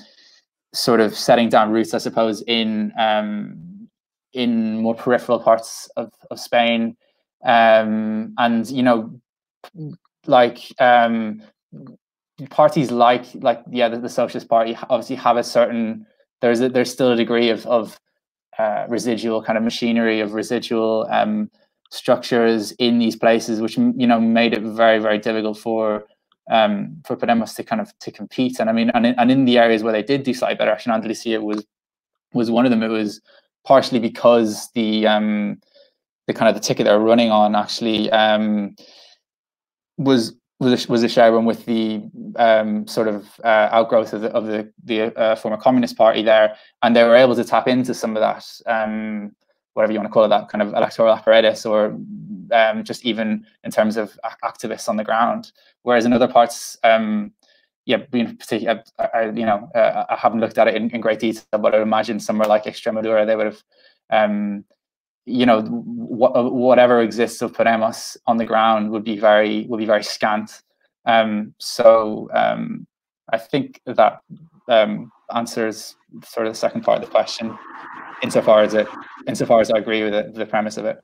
sort of setting down roots, I suppose, in um, in more peripheral parts of, of Spain, um, and you know like um, parties like like yeah the, the, socialist party obviously have a certain there's a, there's still a degree of of uh, residual kind of machinery of residual um, structures in these places which you know made it very very difficult for um, for Podemos to kind of to compete. And I mean and in, and in the areas where they did do slightly better actually Andalusia was was one of them. It was partially because the um the kind of the ticket they're running on actually um was was a, was a share one with the um, sort of uh, outgrowth of the, of the, the uh, former Communist Party there, and they were able to tap into some of that, um, whatever you want to call it, that kind of electoral apparatus, or um, just even in terms of activists on the ground. Whereas in other parts, um, yeah, being particular, I, I, you know, uh, I haven't looked at it in, in great detail, but I imagine somewhere like Extremadura, they would have um, you know wh- whatever exists of Podemos on the ground would be very would be very scant. Um, so um, I think that um, answers sort of the second part of the question, insofar as it insofar as I agree with it, the premise of it.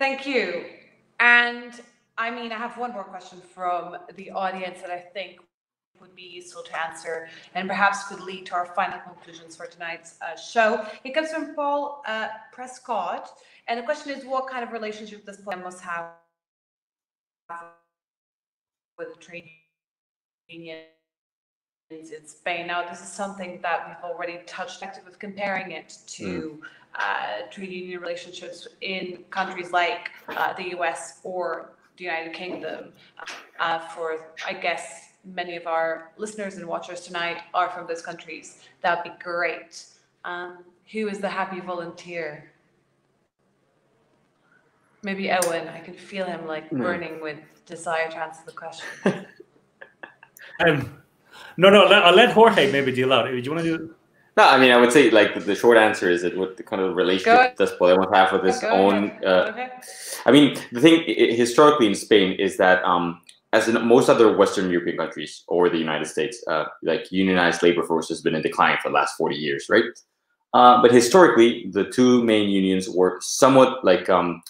Thank you. And I mean, I have one more question from the audience that I think would be useful to answer and perhaps could lead to our final conclusions for tonight's uh, show. It comes from Paul uh, Prescott, and the question is, what kind of relationship does Podemos have with the trade unions in Spain? Now, this is something that we've already touched with comparing it to mm. Uh, trade union relationships in countries like uh, the US or the United Kingdom uh, for, I guess, many of our listeners and watchers tonight are from those countries, that'd be great. Um, who is the happy volunteer? Maybe Eoghan. I can feel him like hmm. burning with desire to answer the question. um, no, no. I'll let Jorge maybe deal out. Do you want to do? No, I mean, I would say like the, short answer is that what the kind of relationship does Podemos have with its own. Uh. I mean, the thing historically in Spain is that um, as in most other Western European countries or the United States, uh, like unionized labor force has been in decline for the last 40 years, right? Uh, but historically, the two main unions were somewhat like um,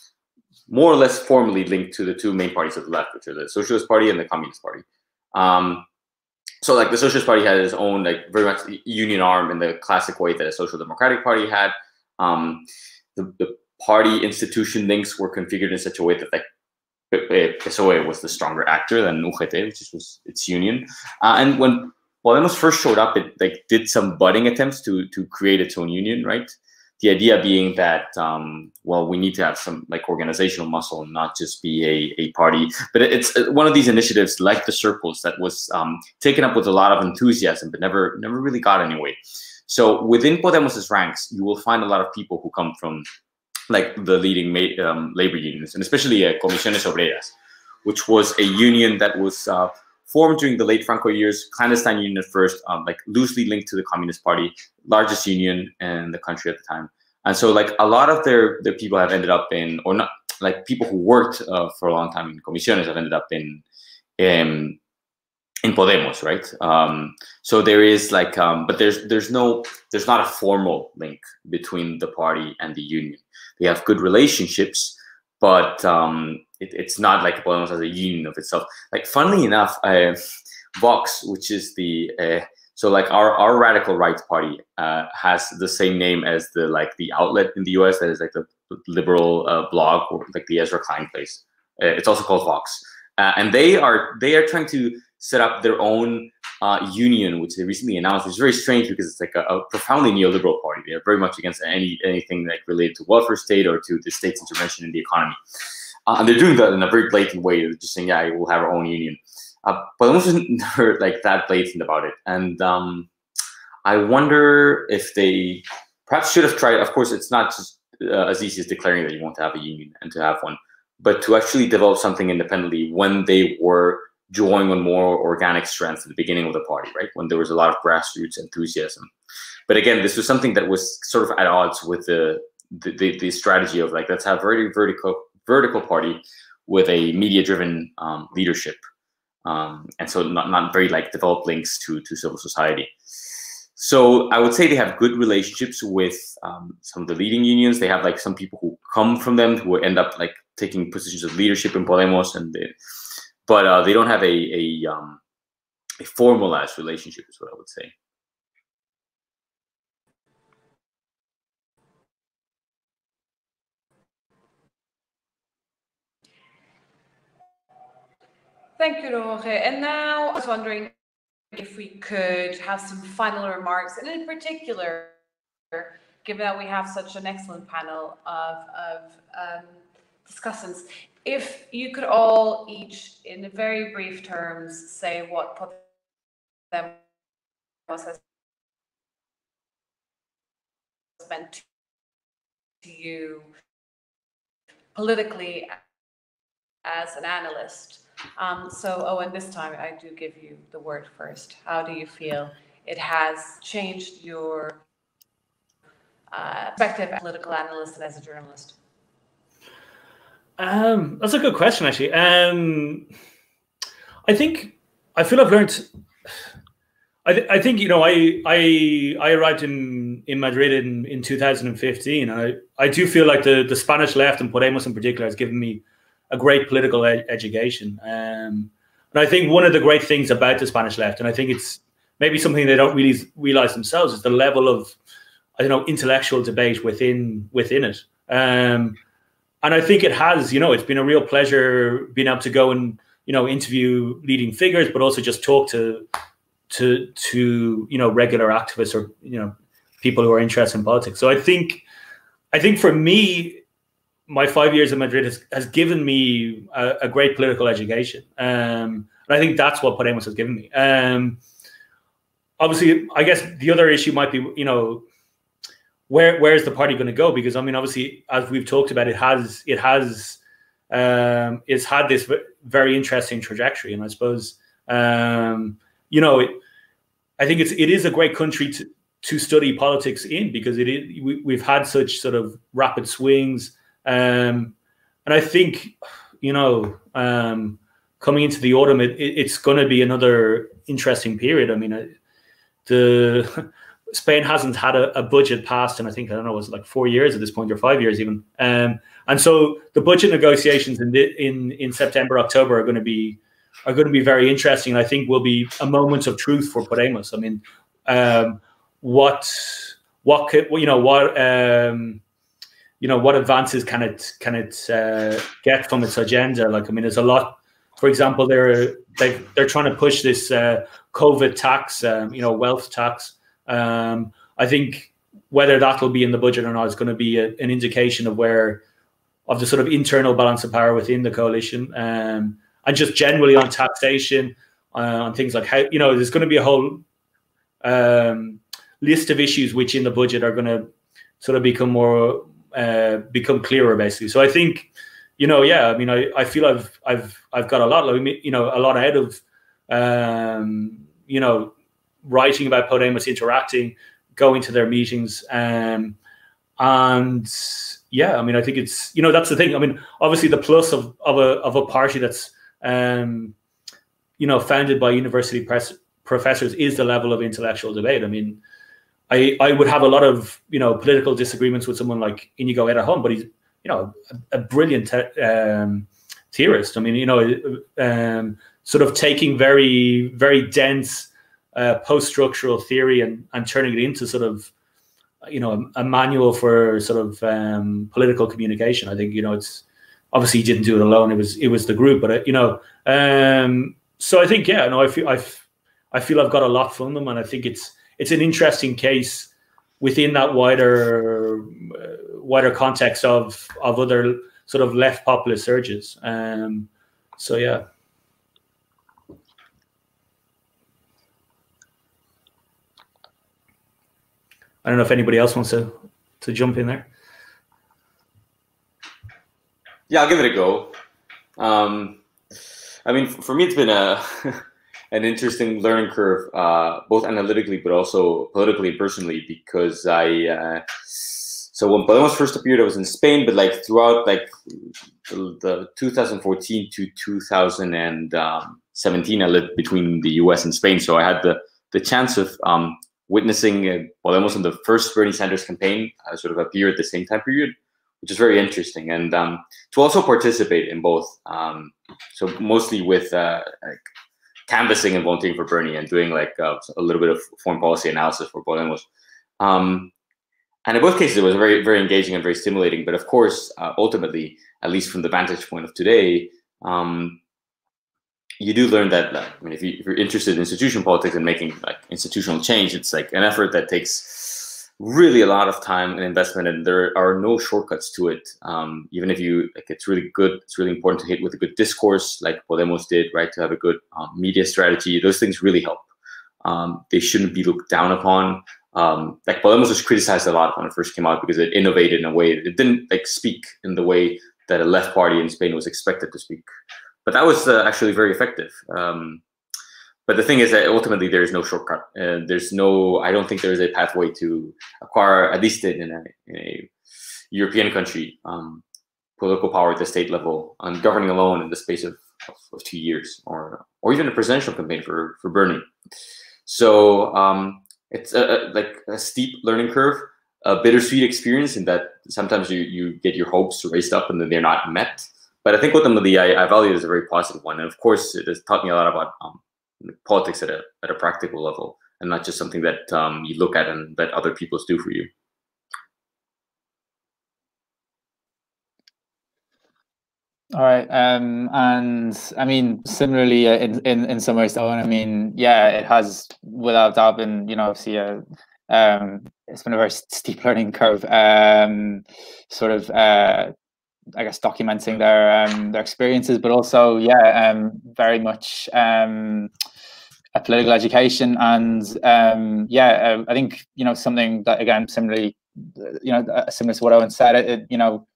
more or less formally linked to the two main parties of the left, which are the Socialist Party and the Communist Party. Um, so, like the Socialist Party had its own like very much union arm in the classic way that a Social Democratic Party had. Um, the, the party institution links were configured in such a way that like PSOE was the stronger actor than UGT, which was its union. Uh, and when Podemos first showed up, it like did some budding attempts to to create its own union, right? The idea being that um, well, we need to have some like organizational muscle, and not just be a, a party. But it's uh, one of these initiatives, like the circles, that was um, taken up with a lot of enthusiasm, but never never really got anywhere. So within Podemos's ranks, you will find a lot of people who come from like the leading um, labor unions, and especially uh, Comisiones Obreras, which was a union that was uh, formed during the late Franco years, clandestine union at first, um, like loosely linked to the Communist Party, largest union in the country at the time. And so, like a lot of their their people have ended up in, or not, like people who worked uh, for a long time in comisiones have ended up in, in in Podemos, right? Um, so there is like, um, but there's there's no there's not a formal link between the party and the union. They have good relationships, but um, it, it's not like Podemos as a union of itself. Like, funnily enough, uh, Vox, which is the uh, so like our our radical rights party uh, has the same name as the like the outlet in the U.S. that is like the liberal uh, blog or like the Ezra Klein place. Uh, it's also called Vox, uh, and they are they are trying to set up their own uh, union, which they recently announced, which is very strange because it's like a, a, profoundly neoliberal party. They're very much against any anything like related to welfare state or to the state's intervention in the economy. Uh, and they're doing that in a very blatant way. They're just saying, yeah, we'll have our own union. Uh, but almost never like that blatant about it. And um, I wonder if they perhaps should have tried. Of course, it's not just uh, as easy as declaring that you want to have a union and to have one, but to actually develop something independently when they were drawing on more organic strength at the beginning of the party, right? When there was a lot of grassroots enthusiasm. But again, this was something that was sort of at odds with the the, the, the strategy of like let's have very vertical vertical party with a media driven um, leadership, um, and so not not very like developed links to to civil society. So I would say they have good relationships with um, some of the leading unions. They have like some people who come from them who end up like taking positions of leadership in Podemos, and they, but uh, they don't have a a, um, a formalized relationship, is what I would say. Thank you, Jorge. And now I was wondering if we could have some final remarks, and in particular, given that we have such an excellent panel of, of um, discussants, if you could all each, in very brief terms, say what Podemos has meant to you politically as an analyst. Um, so, Eoghan, this time I do give you the word first. How do you feel it has changed your uh, perspective as a political analyst and as a journalist? Um, that's a good question, actually. Um, I think I feel I've learned. I, th- I think you know I I I arrived in in Madrid in, in 2015. I I do feel like the the Spanish left and Podemos in particular has given me a great political ed- education. Um, and I think one of the great things about the Spanish left, and I think it's maybe something they don't really realize themselves, is the level of I don't know intellectual debate within within it. Um, and I think it has, you know, it's been a real pleasure being able to go and you know interview leading figures, but also just talk to to to you know regular activists or you know people who are interested in politics. So I think I think for me, my five years in Madrid has, has given me a, a great political education, um, and I think that's what Podemos has given me. Um, obviously, I guess the other issue might be, you know, where where is the party going to go? Because I mean, obviously, as we've talked about, it has it has um, it's had this very interesting trajectory, and I suppose um, you know, it, I think it's it is a great country to to study politics in because it is we, we've had such sort of rapid swings, um, and I think you know um, coming into the autumn, it, it, it's going to be another interesting period. I mean, the Spain hasn't had a, a, budget passed, and I think I don't know, it was like four years at this point or five years even. Um, and so the budget negotiations in the, in in September, October are going to be are going to be very interesting. I think will be a moment of truth for Podemos. I mean, um, what what could you know what um, you know what advances can it can it uh, get from its agenda? Like I mean, there's a lot. For example, they're they they're trying to push this uh, COVID tax, um, you know, wealth tax um, I think whether that will be in the budget or not is going to be a, an indication of where of the sort of internal balance of power within the coalition, um, and just generally on taxation, uh, on things like how you know there's going to be a whole um, list of issues which in the budget are going to sort of become more uh, become clearer, basically. So I think, you know, yeah, I mean, I, I feel I've I've I've got a lot, you know, a lot out of, um, you know, writing about Podemos, interacting, going to their meetings, um, and yeah, I mean, I think it's you know that's the thing. I mean, obviously the plus of of a of a party that's um, you know founded by university press professors is the level of intellectual debate. I mean, I I would have a lot of you know political disagreements with someone like Inigo Errejón, but he's you know a, a brilliant um, theorist. I mean, you know, um, sort of taking very very dense uh, post structural theory and and turning it into sort of you know a, a manual for sort of um, political communication. I think you know it's obviously he didn't do it alone. It was it was the group, but uh, you know, um, so I think yeah, no, I feel I've I feel I've got a lot from them, and I think it's it's an interesting case within that wider uh, wider context of of other sort of left populist surges. Um, so yeah. I don't know if anybody else wants to to jump in there. Yeah, I'll give it a go. Um, I mean, for me, it's been a an interesting learning curve, uh, both analytically but also politically and personally, because I. Uh, so when Podemos first appeared, I was in Spain, but like throughout like the 2014 to 2017, I lived between the U.S. and Spain, so I had the the chance of um, witnessing uh, Podemos in the first Bernie Sanders campaign uh, sort of appear at the same time period, which is very interesting, and um, to also participate in both. Um, so mostly with uh, like canvassing and volunteering for Bernie and doing like uh, a little bit of foreign policy analysis for Podemos. Um, and in both cases, it was very, very engaging and very stimulating. But of course, uh, ultimately, at least from the vantage point of today, um, you do learn that I mean, if, you, are interested in institutional politics and making like institutional change, it's like an effort that takes really a lot of time and investment, and there are no shortcuts to it. Um, even if you like, it's really good. It's really important to hit with a good discourse, like Podemos did, right? To have a good um, media strategy. Those things really help. Um, they shouldn't be looked down upon. Um, like Podemos was criticized a lot when it first came out because it innovated in a way it didn't like speak in the way that a left party in Spain was expected to speak but that was uh, actually very effective. Um, but the thing is that ultimately there is no shortcut. Uh, there's no, I don't think there is a pathway to acquire, at least in a, in a European country, um, political power at the state level on governing alone in the space of, of, of, two years or or even a presidential campaign for, for Bernie. So um, it's a, a, like a steep learning curve, a bittersweet experience in that sometimes you, you get your hopes raised up and then they're not met but I think ultimately I, I value it as a very positive one. And of course, it has taught me a lot about um, politics at a, at a practical level and not just something that um, you look at and that other people do for you. All right, um, and I mean, similarly, uh, in, in in some ways, Eoghan. I mean, yeah, it has without doubt been, you know, obviously, a, um, it's been a very steep learning curve. Um, sort of uh, I guess documenting their um, their experiences, but also yeah, um, very much um, a political education, and um, yeah, uh, I think you know something that again similarly, you know, uh, similar to what Eoghan said. It, it, you know,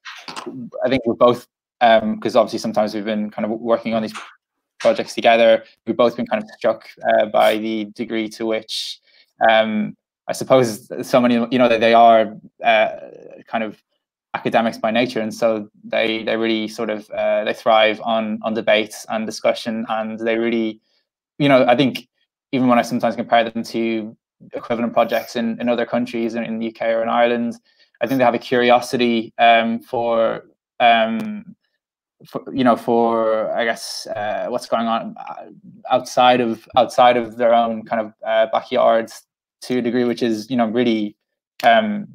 I think we're both because um, obviously sometimes we've been kind of working on these projects together. We've both been kind of struck uh, by the degree to which um, I suppose so many you know that they are uh, kind of academics by nature, and so they they really sort of uh, they thrive on on debates and discussion, and they really, you know, I think even when I sometimes compare them to equivalent projects in in other countries in, in the UK or in Ireland, I think they have a curiosity um, for. Um, for, you know, for I guess uh, what's going on uh, outside of outside of their own kind of uh, backyards to a degree, which is you know really um,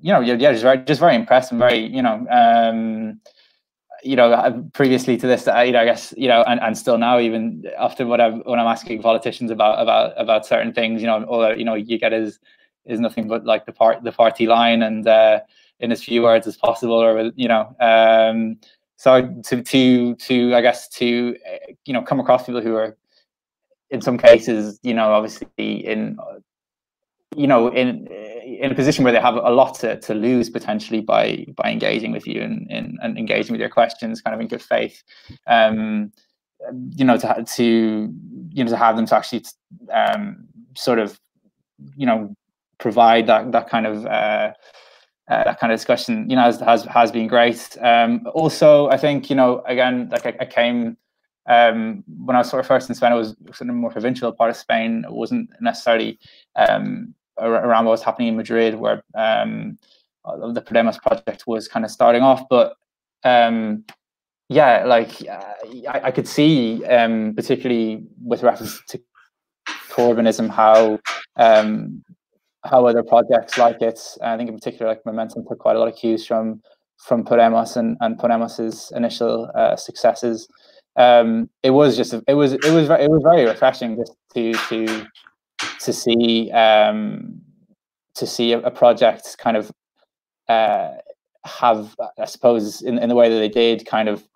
you know, yeah, just very, just very impressed and very, you know, um, you know, previously to this, I, you know, I guess, you know, and, and still now, even often what I'm when I'm asking politicians about about about certain things, you know, all that, you know, you get is is nothing but like the part the party line and uh, in as few words as possible, or you know, um, so to to to I guess to you know come across people who are in some cases, you know, obviously in you know, in in a position where they have a lot to, to lose potentially by by engaging with you and, and, and engaging with your questions, kind of in good faith. Um, you know, to to you know to have them to actually um, sort of you know provide that that kind of uh, uh, that kind of discussion, you know, has has, has been great. Um, also, I think you know, again, like I, I came um, when I was sort of first in Spain, it was sort of more provincial part of Spain. It wasn't necessarily um, around what was happening in Madrid, where um, the Podemos project was kind of starting off. But um, yeah, like uh, I, I, could see, um, particularly with reference to Corbynism, how um, how other projects like it, I think in particular, like Momentum took quite a lot of cues from from Podemos and, and Podemos's initial uh, successes. Um, it was just it was it was it was very refreshing just to to to see um, to see a, a project kind of uh, have I suppose in, in the way that they did kind of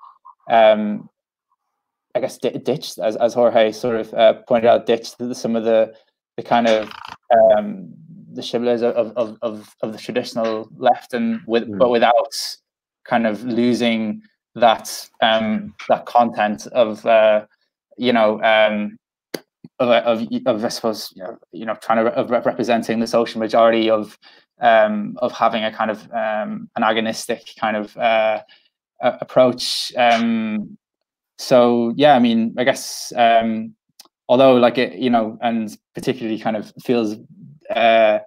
um, I guess ditched as, as Jorge sort of uh, pointed out ditched some of the the kind of um, the shibboleths of, of, of, of the traditional left and with mm. but without kind of losing that um, that content of uh, you know um, of, of, I suppose you know trying to of representing the social majority of um, of having a kind of um, an agonistic kind of uh, approach. Um, so yeah, I mean, I guess um, although like it, you know, and particularly kind of feels uh,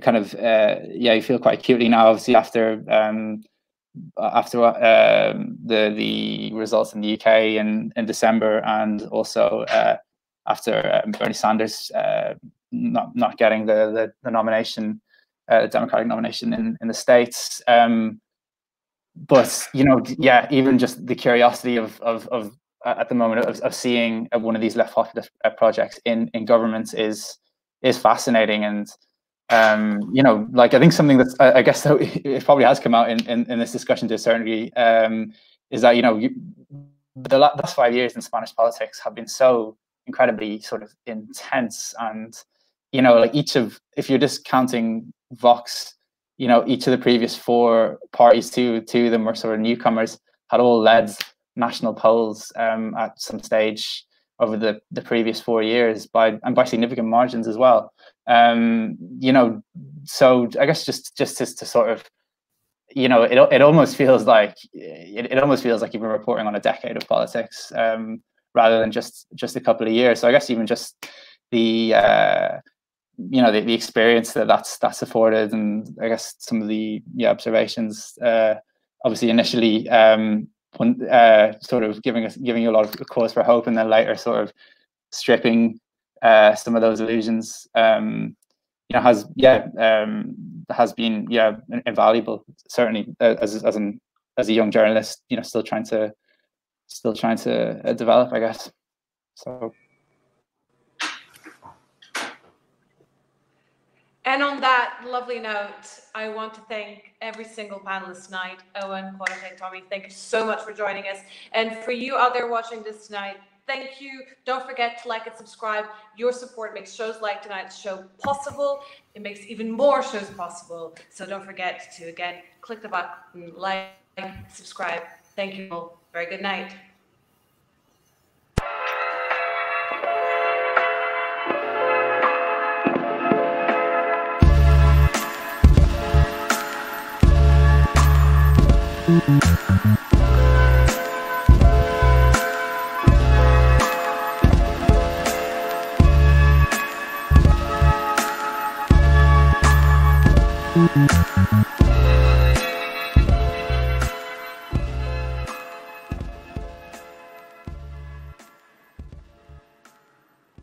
kind of uh, yeah, you feel quite acutely now, obviously after um, after um, the the results in the UK in in December, and also uh, after um, Bernie Sanders uh, not not getting the the, the nomination, uh, Democratic nomination in in the states. Um, but you know, yeah, even just the curiosity of of, of uh, at the moment of, of seeing one of these left populist uh, projects in in governments is is fascinating and um, you know, like I think something that's I, guess it probably has come out in, in, in this discussion to a certain degree um, is that you know you, the last five years in Spanish politics have been so incredibly sort of intense and you know like each of if you're just counting Vox, you know each of the previous four parties, two two of them were sort of newcomers, had all led national polls um, at some stage over the the previous four years by and by significant margins as well. Um, you know, so I guess just just to, to sort of, you know, it it almost feels like it, it almost feels like you've been reporting on a decade of politics um, rather than just just a couple of years. So I guess even just the uh, you know the, the experience that that's that's afforded, and I guess some of the yeah, observations. Uh, obviously, initially, um, uh, sort of giving us giving you a lot of cause for hope, and then later, sort of stripping uh, some of those illusions, um, you know, has yeah um, has been yeah invaluable. Certainly, uh, as as an as a young journalist, you know, still trying to still trying to uh, develop, I guess. So. And on that lovely note, I want to thank every single panelist tonight. Eoghan, Jorge, Tommy, thank you so much for joining us. And for you out there watching this tonight, Thank you. Don't forget to like and subscribe. Your support makes shows like tonight's show possible. It makes even more shows possible. So don't forget to, again, click the button, like, subscribe. Thank you all. Very good night. Thank